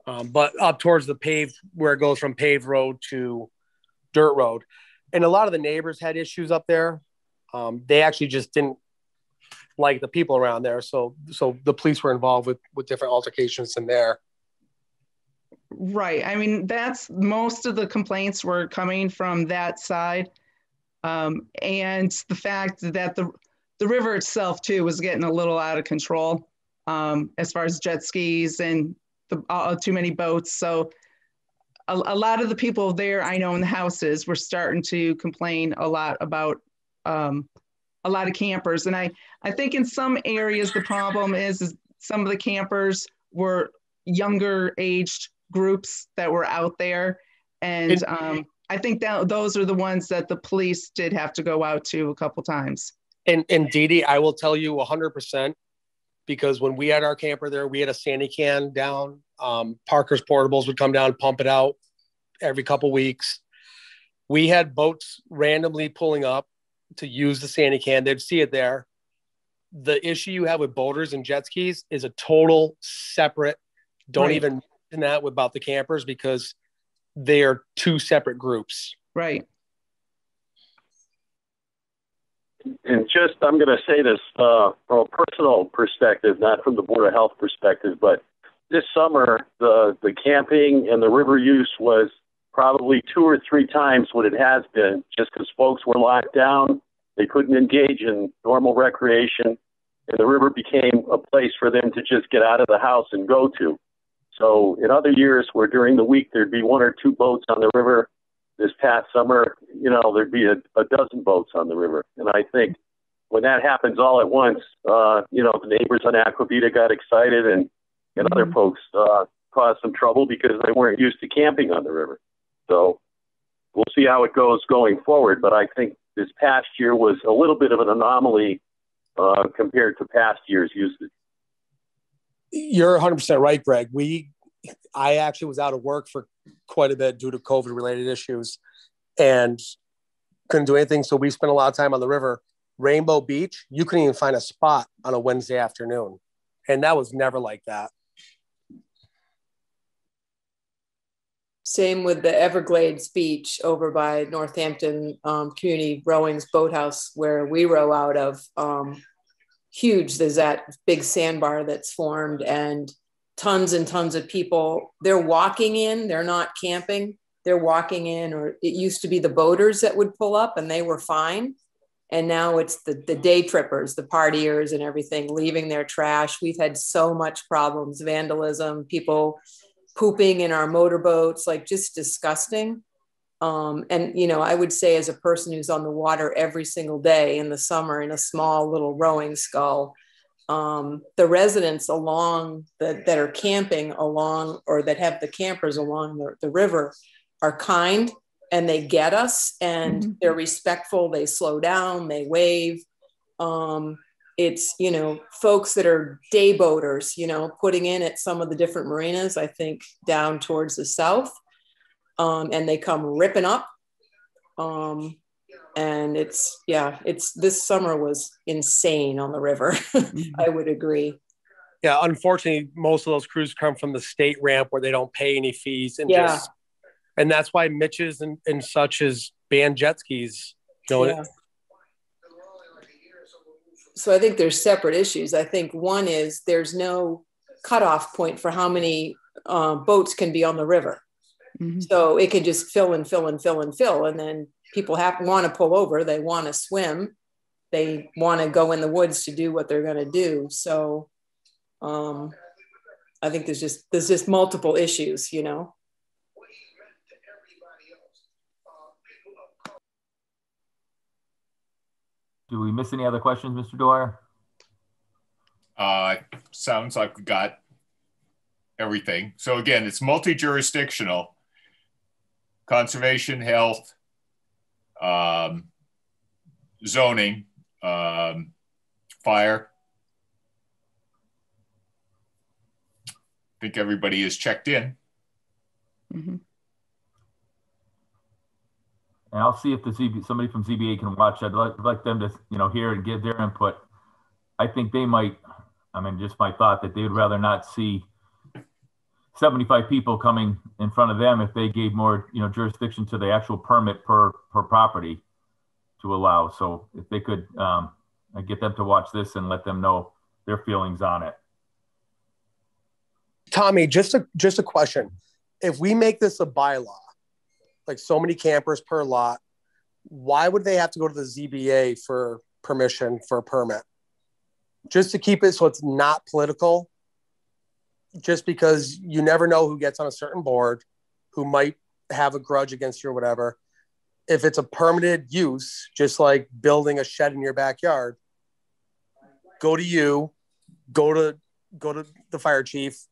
S10: Um, but up towards the paved where it goes from paved road to dirt road. And a lot of the neighbors had issues up there. Um, they actually just didn't like the people around there, so so the police were involved with with different altercations in there.
S8: Right. I mean, that's most of the complaints were coming from that side. Um, and the fact that the, the river itself too was getting a little out of control um, as far as jet skis and the, uh, too many boats. So a, a lot of the people there I know in the houses were starting to complain a lot about um, a lot of campers. And I, I think in some areas the problem is, is some of the campers were younger aged groups that were out there. And
S10: And-
S8: um, I think that those are the ones that the police did have to go out to a couple times.
S10: And and Dee Dee, I will tell you 100% because when we had our camper there, we had a sandy can down. Um, Parker's Portables would come down, pump it out every couple weeks. We had boats randomly pulling up to use the sandy can. They'd see it there. The issue you have with boaters and jet skis is a total separate. Don't
S8: Right.
S10: even mention that about the campers because they are two separate groups.
S8: Right.
S6: And just, I'm going to say this uh, from a personal perspective, not from the Board of Health perspective, but this summer, the, the camping and the river use was probably two or three times what it has been, just because folks were locked down. They couldn't engage in normal recreation, and the river became a place for them to just get out of the house and go to. So, in other years where during the week there'd be one or two boats on the river, this past summer, you know, there'd be a, a dozen boats on the river. And I think when that happens all at once, uh, you know, the neighbors on Aqua Vitae got excited and, and other folks uh, caused some trouble because they weren't used to camping on the river. So we'll see how it goes going forward. But I think this past year was a little bit of an anomaly uh, compared to past years' usage.
S10: You're 100% right, Greg. We, I actually was out of work for quite a bit due to COVID related issues and couldn't do anything. So we spent a lot of time on the river. Rainbow Beach, you couldn't even find a spot on a Wednesday afternoon. And that was never like that.
S9: Same with the Everglades Beach over by Northampton um, Community Rowing's Boathouse, where we row out of. Um, huge. There's that big sandbar that's formed, and tons and tons of people. They're walking in. They're not camping. They're walking in, or it used to be the boaters that would pull up, and they were fine. And now it's the, the day trippers, the partiers and everything leaving their trash. We've had so much problems, vandalism, people pooping in our motorboats, like just disgusting. Um, and, you know, I would say as a person who's on the water every single day in the summer in a small little rowing scull, um, the residents along the, that are camping along or that have the campers along the, the river are kind and they get us and mm-hmm. they're respectful they slow down they wave um, it's you know folks that are day boaters you know putting in at some of the different marinas i think down towards the south um, and they come ripping up um, and it's yeah it's this summer was insane on the river mm-hmm. i would agree
S10: yeah unfortunately most of those crews come from the state ramp where they don't pay any fees and
S9: yeah.
S10: just and that's why mitch's and, and such as banned jet skis you know yeah.
S9: So i think there's separate issues. I think one is there's no cutoff point for how many uh, boats can be on the river. Mm-hmm. so it can just fill and fill and fill and fill and then people have want to pull over they want to swim they want to go in the woods to do what they're going to do. So um, i think there's just there's just multiple issues you know
S1: do we miss any other questions mr dwyer
S2: uh sounds like we got everything so again it's multi-jurisdictional conservation health um, zoning, um, fire. I think everybody is checked in.
S1: Mm -hmm. And I'll see if the ZB, somebody from ZBA can watch. I'd like, like them to, you know, hear and give their input. I think they might, I mean, just my thought that they would rather not see 75 people coming in front of them if they gave more, you know, jurisdiction to the actual permit per per property to allow. So if they could um, get them to watch this and let them know their feelings on it.
S10: Tommy, just a just a question. If we make this a bylaw, like so many campers per lot, why would they have to go to the ZBA for permission for a permit? Just to keep it so it's not political just because you never know who gets on a certain board, who might have a grudge against you or whatever. If it's a permitted use, just like building a shed in your backyard, go to you, go to go to the fire chief,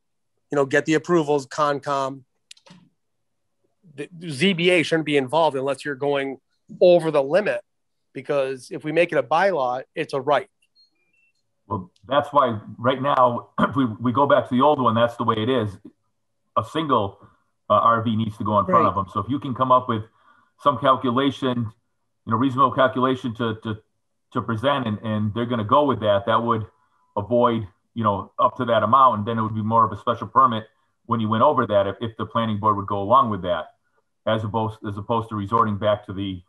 S10: you know, get the approvals, Concom. The ZBA shouldn't be involved unless you're going over the limit, because if we make it a bylaw, it's a right.
S1: Well, that's why right now, if we, we go back to the old one, that's the way it is. A single uh, RV needs to go in front right. of them. So if you can come up with some calculation, you know, reasonable calculation to, to, to present and, and they're going to go with that, that would avoid, you know, up to that amount. And then it would be more of a special permit when you went over that, if, if the planning board would go along with that, as opposed, as opposed to resorting back to the,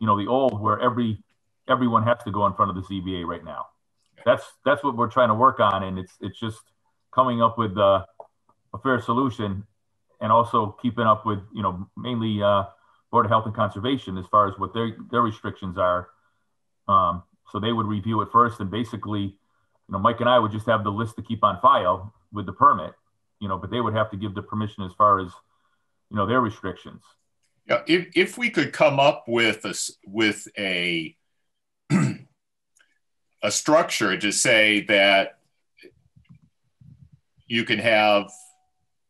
S1: you know, the old where every, everyone has to go in front of the ZBA right now that's that's what we're trying to work on, and it's it's just coming up with uh, a fair solution, and also keeping up with you know mainly uh, Board of Health and Conservation as far as what their their restrictions are. Um, so they would review it first, and basically, you know, Mike and I would just have the list to keep on file with the permit, you know, but they would have to give the permission as far as you know their restrictions.
S2: Yeah, if if we could come up with a with a a structure to say that you can have,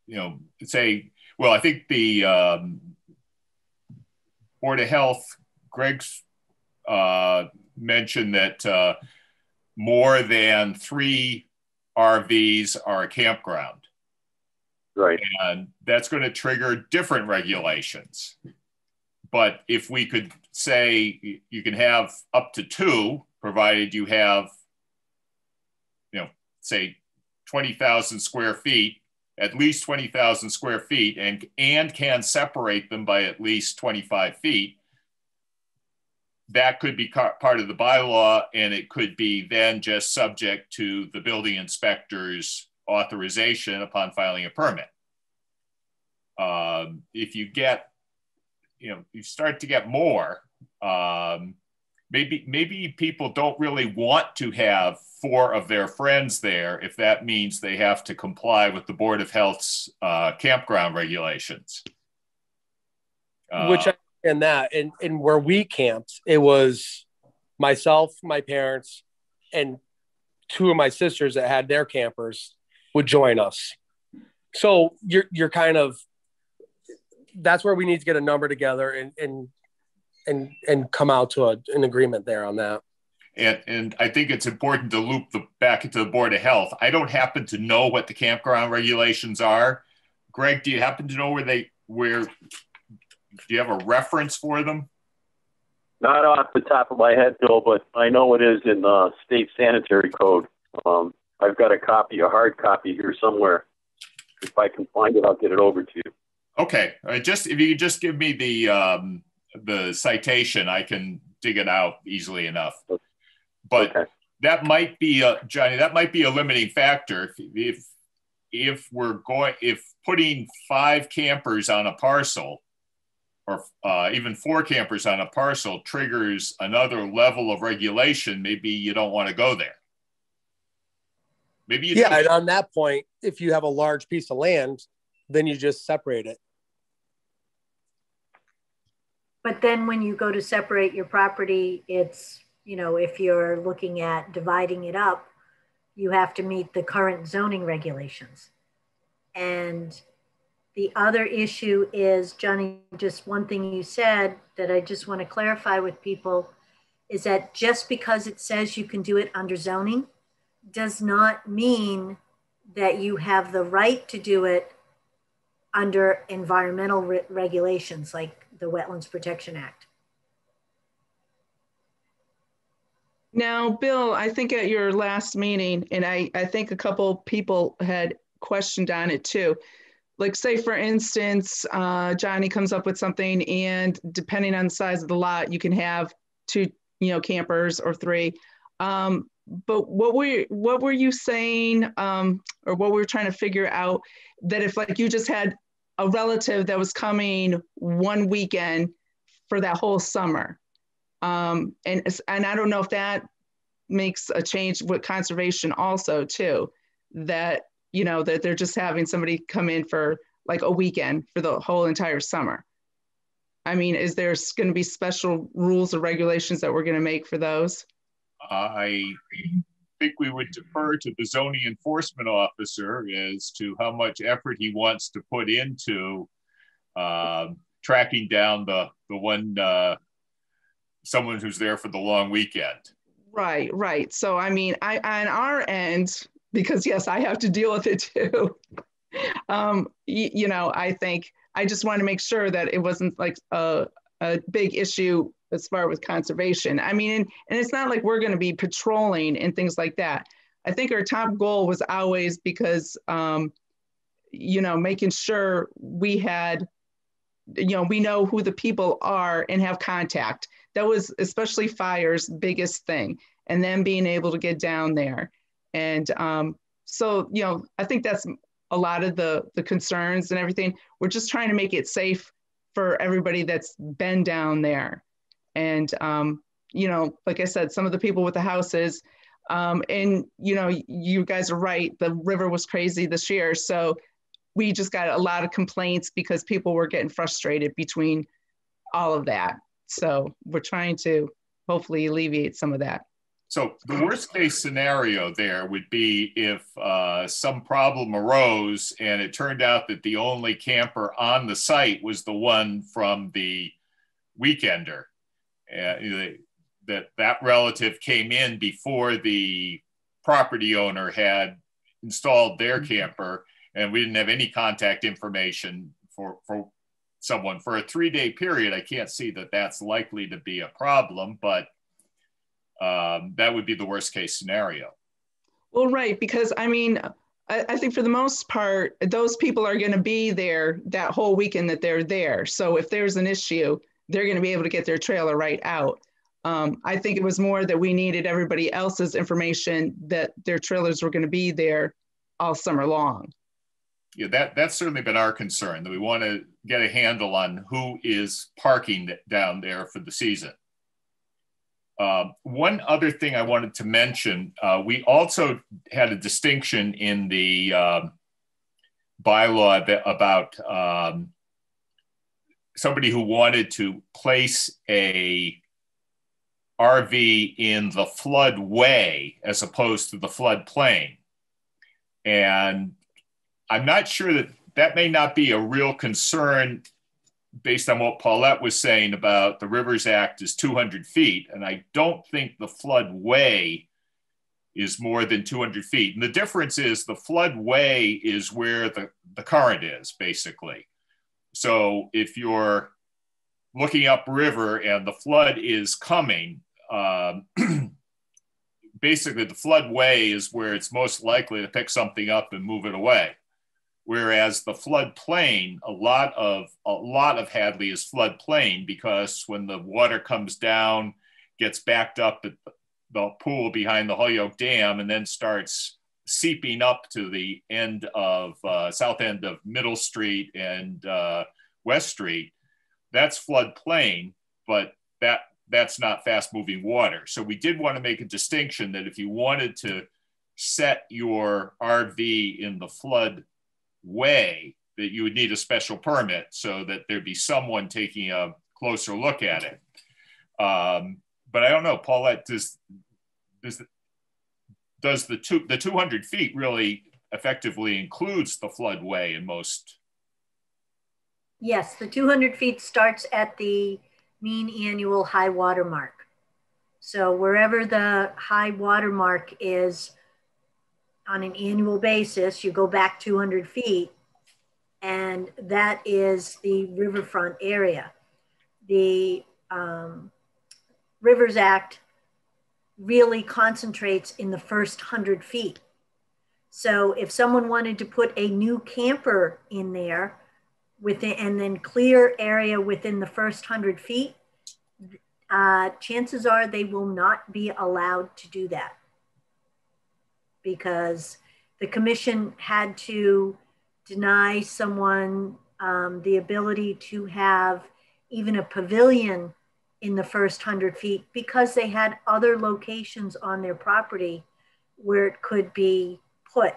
S2: you know, say, well, I think the um, Board of Health, Greg's uh, mentioned that uh, more than three RVs are a campground.
S6: Right.
S2: And that's going to trigger different regulations. But if we could say you can have up to two, provided you have, you know, say 20,000 square feet, at least 20,000 square feet, and, and can separate them by at least 25 feet, that could be part of the bylaw and it could be then just subject to the building inspector's authorization upon filing a permit. Um, if you get, you know, you start to get more, um, maybe maybe people don't really want to have four of their friends there if that means they have to comply with the Board of Health's uh, campground regulations.
S10: Uh, Which I and that and and where we camped, it was myself, my parents, and two of my sisters that had their campers would join us. So you're you're kind of that's where we need to get a number together and and and and come out to a, an agreement there on that.
S2: And, and I think it's important to loop the back into the Board of Health. I don't happen to know what the campground regulations are. Greg, do you happen to know where they where do you have a reference for them?
S6: Not off the top of my head, Bill, but I know it is in the state sanitary code. Um, I've got a copy, a hard copy here somewhere. If I can find it, I'll get it over to you.
S2: Okay, uh, just if you could just give me the um, the citation, I can dig it out easily enough. But okay. that might be a, Johnny. That might be a limiting factor if, if if we're going if putting five campers on a parcel or uh, even four campers on a parcel triggers another level of regulation, maybe you don't want to go there. Maybe
S10: yeah, and on that point, if you have a large piece of land, then you just separate it.
S5: But then when you go to separate your property, it's, you know, if you're looking at dividing it up, you have to meet the current zoning regulations. And the other issue is, Johnny, just one thing you said that I just want to clarify with people is that just because it says you can do it under zoning does not mean that you have the right to do it under environmental re regulations like the Wetlands Protection Act.
S8: Now, Bill, I think at your last meeting, and I, I think a couple people had questioned on it too. Like, say, for instance, uh, Johnny comes up with something, and depending on the size of the lot, you can have two, you know, campers or three. Um, but what were what were you saying, um, or what we were trying to figure out that if like you just had a relative that was coming one weekend for that whole summer. Um, and, and I don't know if that makes a change with conservation also too, that, you know, that they're just having somebody come in for like a weekend for the whole entire summer. I mean, is there going to be special rules or regulations that we're going to make for those?
S2: I think we would defer to the zoning enforcement officer as to how much effort he wants to put into uh, tracking down the the one uh, someone who's there for the long weekend.
S8: Right, right. So I mean, I on our end, because yes, I have to deal with it too. um, you know, I think I just want to make sure that it wasn't like a a big issue as far with conservation. I mean, and, and it's not like we're going to be patrolling and things like that. I think our top goal was always because, um, you know, making sure we had, you know, we know who the people are and have contact. That was especially fire's biggest thing. And then being able to get down there. And um, so, you know, I think that's a lot of the the concerns and everything. We're just trying to make it safe for everybody that's been down there. And, um, you know, like I said, some of the people with the houses, um, and, you know, you guys are right. The river was crazy this year. So we just got a lot of complaints because people were getting frustrated between all of that. So we're trying to hopefully alleviate some of that.
S2: So the worst case scenario there would be if uh, some problem arose and it turned out that the only camper on the site was the one from the weekender uh, that that relative came in before the property owner had installed their mm-hmm. camper and we didn't have any contact information for, for someone for a three day period. I can't see that that's likely to be a problem, but um, that would be the worst case scenario.
S8: Well, right, because I mean, I, I think for the most part, those people are going to be there that whole weekend that they're there. So if there's an issue, they're going to be able to get their trailer right out. Um, I think it was more that we needed everybody else's information that their trailers were going to be there all summer long.
S2: Yeah, that that's certainly been our concern that we want to get a handle on who is parking down there for the season. Uh, one other thing I wanted to mention, uh, we also had a distinction in the um, bylaw about um, somebody who wanted to place a RV in the floodway as opposed to the floodplain. And I'm not sure that that may not be a real concern based on what Paulette was saying about the Rivers Act is 200 feet. And I don't think the floodway is more than 200 feet. And the difference is the floodway is where the, the current is, basically. So if you're looking upriver and the flood is coming, um, basically the floodway is where it's most likely to pick something up and move it away. Whereas the floodplain, a lot of a lot of Hadley is floodplain because when the water comes down, gets backed up at the pool behind the Holyoke Dam, and then starts seeping up to the end of uh, south end of Middle Street and uh, West Street. That's floodplain, but that that's not fast moving water. So we did want to make a distinction that if you wanted to set your RV in the flood way, that you would need a special permit so that there'd be someone taking a closer look at it. Um, but I don't know, Paulette, does, does, does the, two, the 200 feet really effectively includes the floodway in most?
S5: Yes, the 200 feet starts at the mean annual high water mark. So wherever the high water mark is on an annual basis, you go back 200 feet, and that is the riverfront area. The um, Rivers Act really concentrates in the first 100 feet. So if someone wanted to put a new camper in there, within and then clear area within the first 100 feet, uh, chances are they will not be allowed to do that because the commission had to deny someone um, the ability to have even a pavilion in the first 100 feet because they had other locations on their property where it could be put.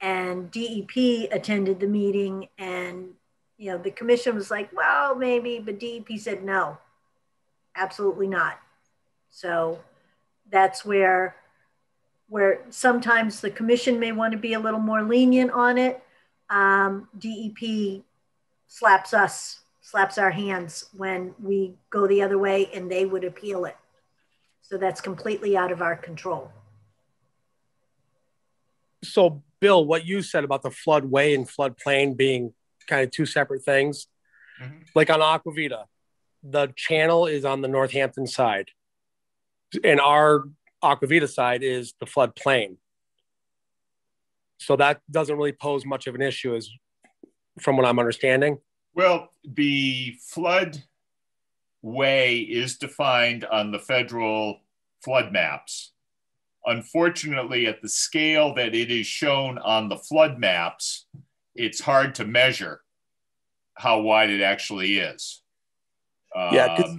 S5: And DEP attended the meeting and you know, the commission was like, well, maybe, but DEP said no, absolutely not. So that's where where sometimes the commission may want to be a little more lenient on it. Um, DEP slaps us, slaps our hands when we go the other way and they would appeal it. So that's completely out of our control.
S10: So, Bill, what you said about the floodway and floodplain being kind of two separate things. Mm-hmm. Like on Aqua Vitae, the channel is on the Northampton side, and our Aqua Vitae side is the floodplain. So that doesn't really pose much of an issue, as from what I'm understanding.
S2: Well, the flood way is defined on the federal flood maps. Unfortunately, at the scale that it is shown on the flood maps, it's hard to measure how wide it actually is.
S10: Yeah, um,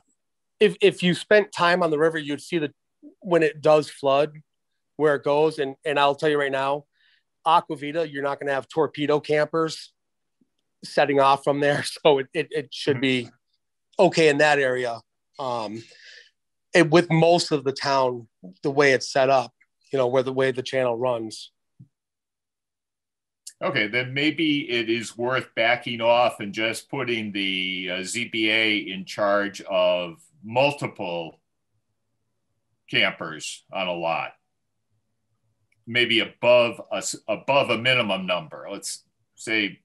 S10: if if you spent time on the river, you'd see that when it does flood, where it goes. And and I'll tell you right now, Aqua Vitae, you're not going to have torpedo campers setting off from there, so it it, it should be okay in that area. Um, it, with most of the town, the way it's set up, you know, where the way the channel runs.
S2: Okay, then maybe it is worth backing off and just putting the uh, ZBA in charge of multiple campers on a lot. Maybe above a, above a minimum number. Let's say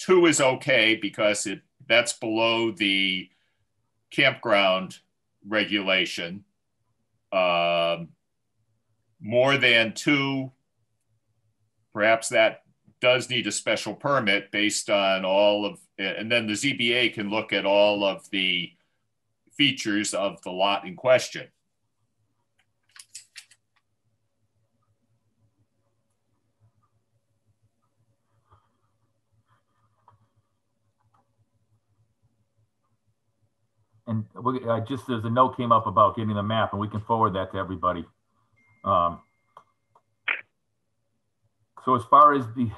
S2: two is okay because it that's below the campground regulation. Um, more than two, perhaps that does need a special permit based on all of, and then the ZBA can look at all of the features of the lot in question.
S1: And we, I just, there's a note came up about getting the map and we can forward that to everybody. Um, so as far as the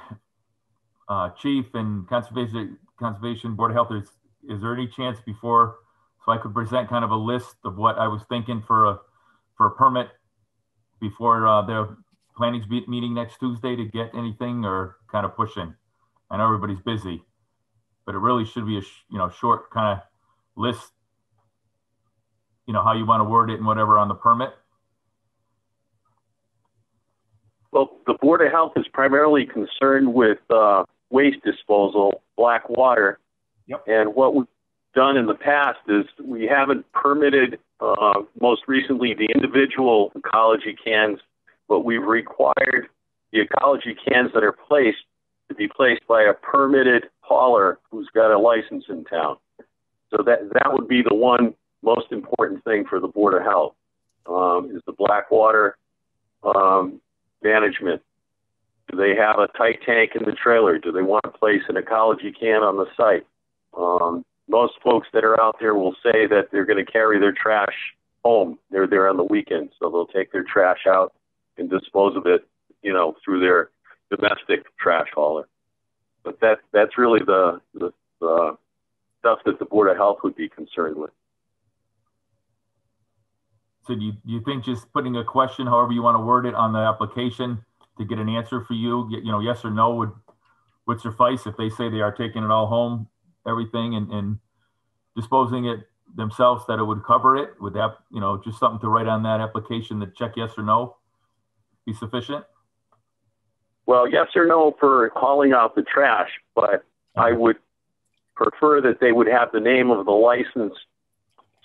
S1: uh, chief and conservation, conservation board of health, is, is there any chance before, so I could present kind of a list of what I was thinking for a, for a permit before uh, the planning meeting next Tuesday to get anything or kind of pushing? I know everybody's busy, but it really should be a, you know, short kind of list, you know, how you want to word it and whatever on the permit.
S6: Well, the Board of Health is primarily concerned with uh, waste disposal, black water.
S1: Yep.
S6: And what we've done in the past is we haven't permitted, uh, most recently, the individual ecology cans, but we've required the ecology cans that are placed to be placed by a permitted hauler who's got a license in town. So that that would be the one most important thing for the Board of Health um, is the black water um, management. Do they have a tight tank in the trailer? Do they want to place an ecology can on the site? Um, most folks that are out there will say that they're going to carry their trash home. They're there on the weekend, so they'll take their trash out and dispose of it, you know, through their domestic trash hauler. But that that's really the the, the stuff that the Board of Health would be concerned with.
S1: So do you, do you think just putting a question, however you want to word it on the application to get an answer for you, get, you know, yes or no would, would suffice if they say they are taking it all home, everything and, and disposing it themselves, that it would cover it? Would that, you know, just something to write on that application that check yes or no be sufficient?
S6: Well, yes or no for hauling out the trash, but I would prefer that they would have the name of the licensed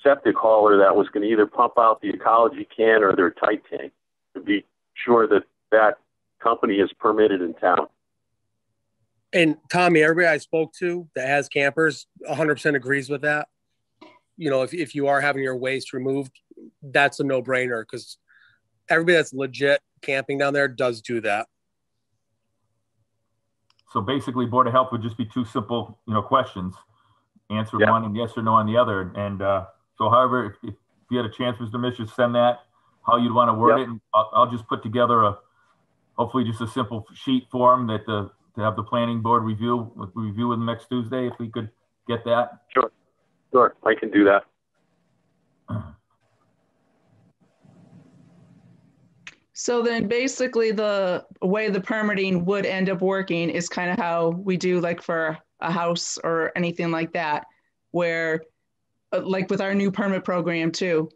S6: septic hauler that was going to either pump out the ecology can or their tight tank to be sure that that company is permitted in town.
S10: And Tommy, everybody I spoke to that has campers 100% agrees with that. You know, if, if you are having your waste removed, that's a no brainer because everybody that's legit camping down there does do that.
S1: So basically, Board of Health would just be two simple, you know, questions. Answer
S6: Yeah.
S1: one and yes or no on the other. And uh, so however, if, if you had a chance, Mr. Mish, just send that, how you'd want to word
S6: Yep.
S1: it. And I'll, I'll just put together a, hopefully just a simple sheet form that the, to have the planning board review, with review with them next Tuesday, if we could get that.
S6: Sure, sure, I can do that.
S8: So then basically the way the permitting would end up working is kind of how we do like for a house or anything like that, where like with our new permit program too,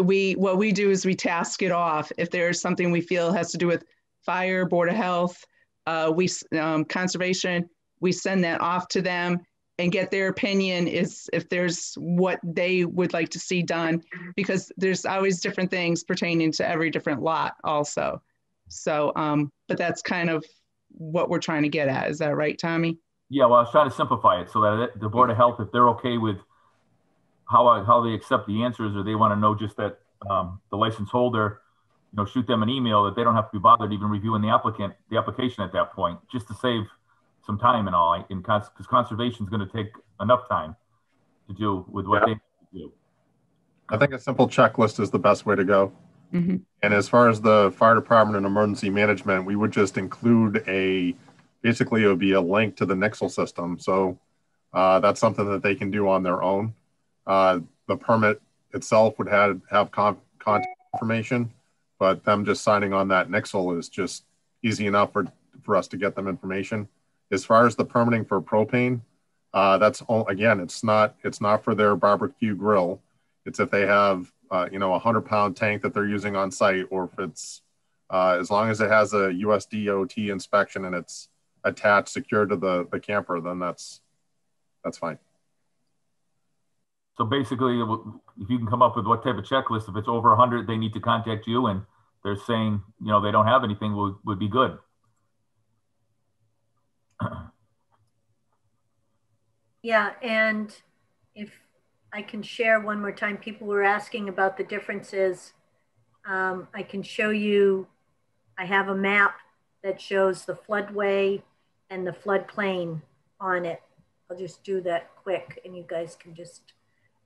S8: we, what we do is we task it off. If there's something we feel has to do with fire, board of health, uh, we, um, conservation, we send that off to them and get their opinion is if there's what they would like to see done because there's always different things pertaining to every different lot also. So, um, but that's kind of what we're trying to get at. Is that right, Tommy?
S1: Yeah, well, I was trying to simplify it so that the Board of Health, if they're okay with how, I- how they accept the answers, or they want to know just that um, the license holder, you know, shoot them an email that they don't have to be bothered even reviewing the applicant, the application at that point, just to save some time and all, in cons, because conservation is going to take enough time to do with what
S6: Yeah.
S1: they have to do.
S7: I think a simple checklist is the best way to go.
S8: Mhm.
S7: And as far as the fire department and emergency management, we would just include a, basically it would be a link to the Nixle system. So uh, that's something that they can do on their own. Uh, the permit itself would have, have con- contact information, but them just signing on that Nixle is just easy enough for, for us to get them information. As far as the permitting for propane, uh, that's, all again, it's not, it's not for their barbecue grill. It's if they have, uh, you know, a hundred pound tank that they're using on site, or if it's, uh, as long as it has a USDOT inspection and it's attached, secured to the, the camper, then that's, that's fine.
S1: So basically, if you can come up with what type of checklist, if it's over 100, they need to contact you, and they're saying, you know, they don't have anything, would, would be good.
S5: Yeah, and if I can share one more time, people were asking about the differences. Um, I can show you, I have a map that shows the floodway and the floodplain on it. I'll just do that quick and you guys can just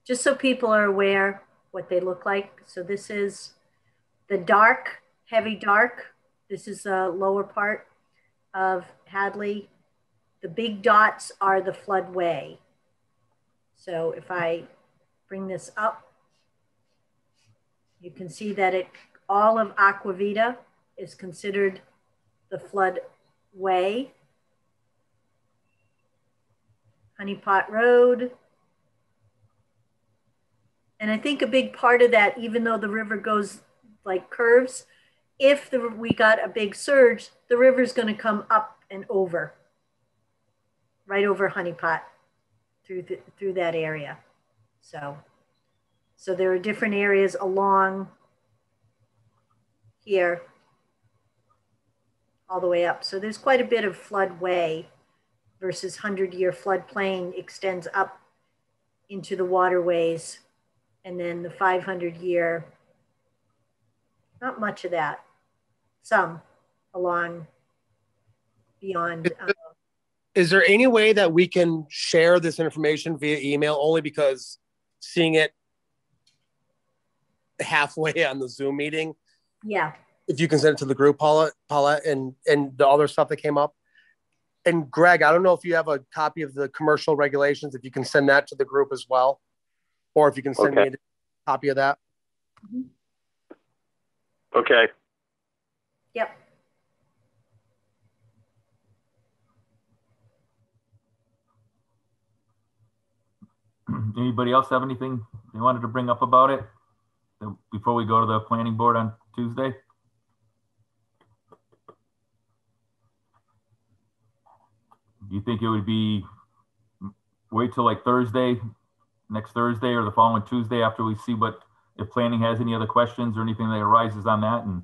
S5: just so people are aware what they look like. So this is the dark, heavy dark. This is the lower part of Hadley. The big dots are the floodway. So if I bring this up, you can see that it all of Aqua Vitae is considered the floodway. Honeypot Road. And I think a big part of that, even though the river goes like curves, if the, we got a big surge, the river's going to come up and over, right over Honeypot through, the, through that area. So, so there are different areas along here all the way up. So there's quite a bit of floodway versus 100 year floodplain extends up into the waterways. And then the 500 year, not much of that, some along beyond.
S10: Uh, Is there any way that we can share this information via email only because seeing it halfway on the Zoom meeting?
S5: Yeah.
S10: If you can send it to the group, Paula, Paula, and and the other stuff that came up, and Greg, I don't know if you have a copy of the commercial regulations, if you can send that to the group as well, or if you can send okay. me a copy of that. Mm-hmm.
S6: Okay.
S5: Yep.
S1: Anybody else have anything they wanted to bring up about it before we go to the planning board on Tuesday? do you think it would be wait till like Thursday, next Thursday or the following Tuesday after we see what, if planning has any other questions or anything that arises on that and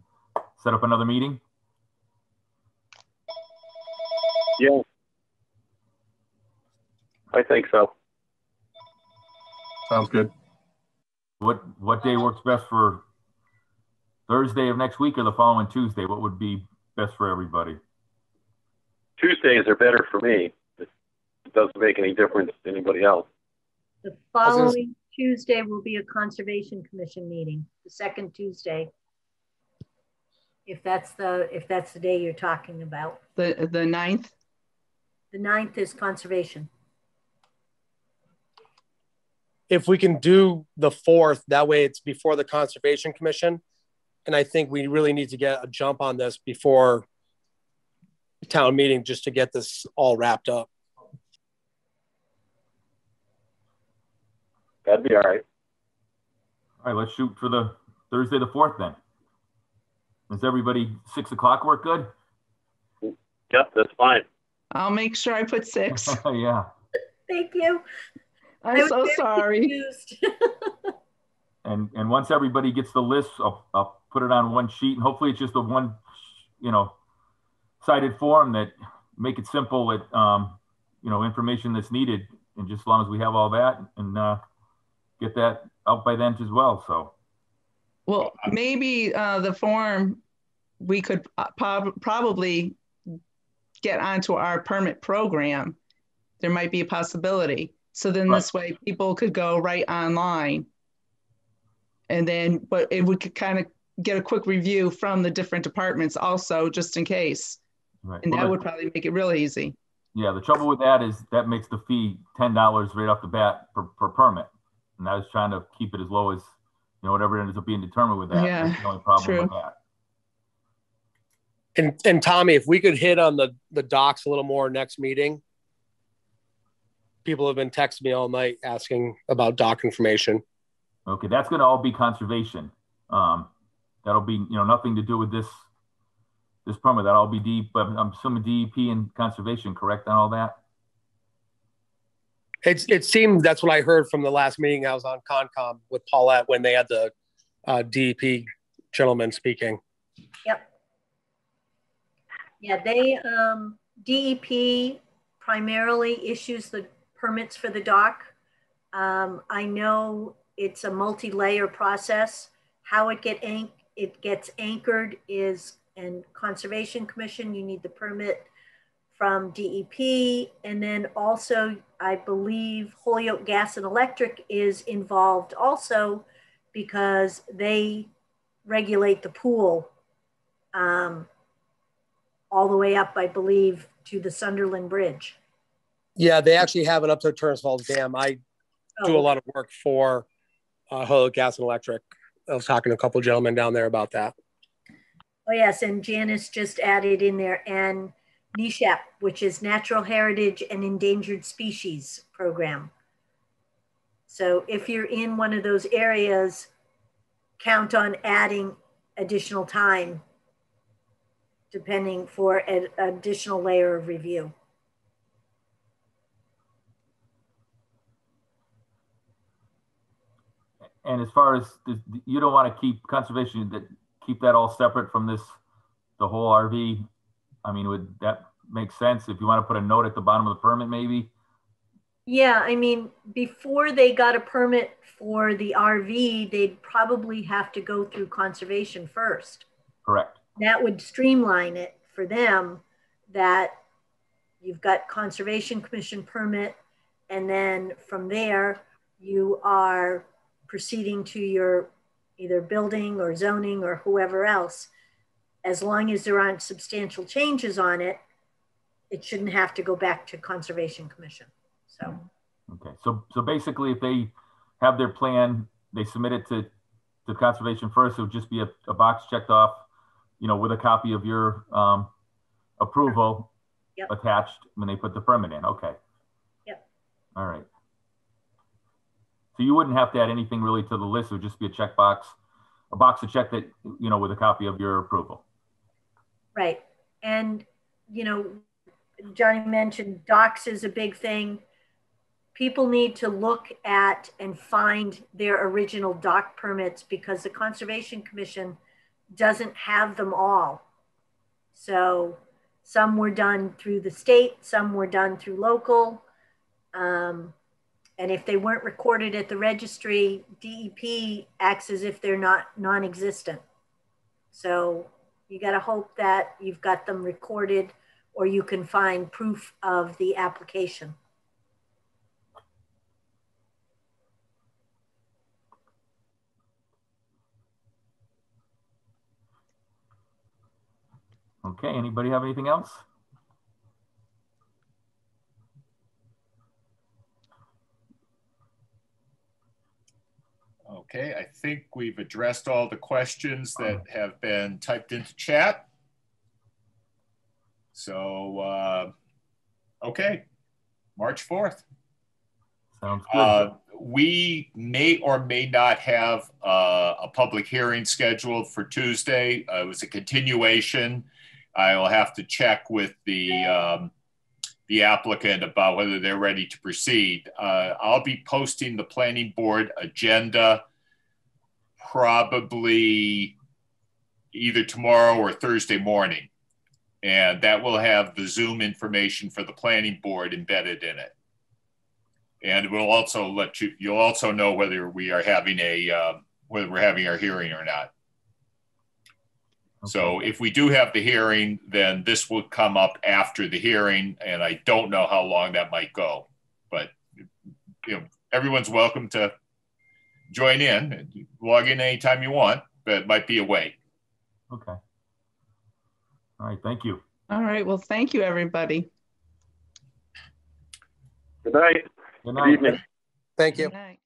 S1: set up another meeting?
S6: Yeah. I think so.
S7: Sounds good.
S1: What, what day works best for Thursday of next week or the following Tuesday? What would be best for everybody?
S6: Tuesdays are better for me. It doesn't make any difference to anybody else.
S5: The following Tuesday will be a Conservation Commission meeting, the second Tuesday. If that's the if that's the day you're talking about.
S8: The the ninth?
S5: The ninth is conservation.
S10: If we can do the fourth, that way it's before the Conservation Commission. And I think we really need to get a jump on this before town meeting just to get this all wrapped up.
S6: That'd be all right.
S1: All right, let's shoot for the Thursday the fourth then. Is everybody six o'clock work good?
S6: Yep, that's fine.
S8: I'll make sure I put six.
S1: yeah.
S5: Thank you.
S8: I'm so sorry.
S1: and and once everybody gets the list, I'll, I'll put it on one sheet, and hopefully it's just the one, you know, cited form that make it simple with um, you know information that's needed and just as long as we have all that and uh, get that out by then as well so
S8: well maybe uh, the form we could uh, probably get onto our permit program there might be a possibility so then right. this way people could go right online and then but if we could kind of get a quick review from the different departments also just in case Right. And well, that would probably make it real easy.
S1: Yeah, the trouble with that is that makes the fee ten dollars right off the bat per, per permit, and I was trying to keep it as low as you know whatever ends up being determined with that.
S8: Yeah,
S1: That's the only problem true. with that.
S10: And and Tommy, if we could hit on the the docs a little more next meeting. People have been texting me all night asking about doc information.
S1: Okay, that's going to all be conservation. Um, that'll be you know nothing to do with this this permit, that all be deep, but I'm assuming DEP and conservation, correct on all that?
S10: It's, it seemed that's what I heard from the last meeting I was on Concom with Paulette when they had the uh, DEP gentleman speaking.
S5: Yep. Yeah, they, um, DEP primarily issues the permits for the dock. Um, I know it's a multi-layer process. How it get it gets anchored is and Conservation Commission, you need the permit from DEP. And then also, I believe Holyoke Gas and Electric is involved also because they regulate the pool um, all the way up, I believe, to the Sunderland Bridge.
S10: Yeah, they actually have it up to Turner's Falls Dam. I do a
S5: Oh,
S10: lot of work for uh, Holyoke Gas and Electric. I was talking to a couple gentlemen down there about that.
S5: Oh, yes, and Janice just added in there, and NESHAP, which is Natural Heritage and Endangered Species Program. So if you're in one of those areas, count on adding additional time depending for an additional layer of review.
S1: And as far as, this- you don't want to keep conservation, that, keep that all separate from this, the whole RV? I mean, would that make sense? If you want to put a note at the bottom of the permit, maybe?
S5: Yeah, I mean, before they got a permit for the RV, they'd probably have to go through conservation first.
S1: Correct.
S5: that would streamline it for them that you've got conservation commission permit and then from there you are proceeding to your either building or zoning or whoever else as long as there aren't substantial changes on it it shouldn't have to go back to conservation commission so
S1: Okay, so, so basically if they have their plan, they submit it to, to conservation first, it would just be a, a box checked off, you know, with a copy of your, um, approval
S5: Yep.
S1: attached when they put the permit in, okay.
S5: Yep.
S1: All right. So you wouldn't have to add anything really to the list, it would just be a checkbox, a box to check that, you know, with a copy of your approval.
S5: Right. And, you know, Johnny mentioned docs is a big thing. People need to look at and find their original dock permits because the Conservation Commission doesn't have them all. So some were done through the state, some were done through local. Um, and if they weren't recorded at the registry, DEP acts as if they're not non-existent. So you got to hope that you've got them recorded or you can find proof of the application.
S1: Okay, anybody have anything else?
S2: Okay, I think we've addressed all the questions that have been typed into chat. So, uh, okay, March 4th.
S1: Sounds good.
S2: Uh, we may or may not have uh, a public hearing scheduled for Tuesday. Uh, it was a continuation. I will have to check with the um, the applicant about whether they're ready to proceed. Uh, I'll be posting the planning board agenda probably either tomorrow or Thursday morning. And that will have the Zoom information for the planning board embedded in it. And we'll also let you, you'll also know whether we are having a, uh, whether we're having our hearing or not. So if we do have the hearing, then this will come up after the hearing, and I don't know how long that might go. But, you know, everyone's welcome to join in, and log in anytime you want, but it might be a wait.
S1: Okay. All right, thank you.
S8: All right. Well, thank you, everybody.
S6: Good night.
S1: Good
S6: Good evening.
S10: Thank you.
S8: Good night.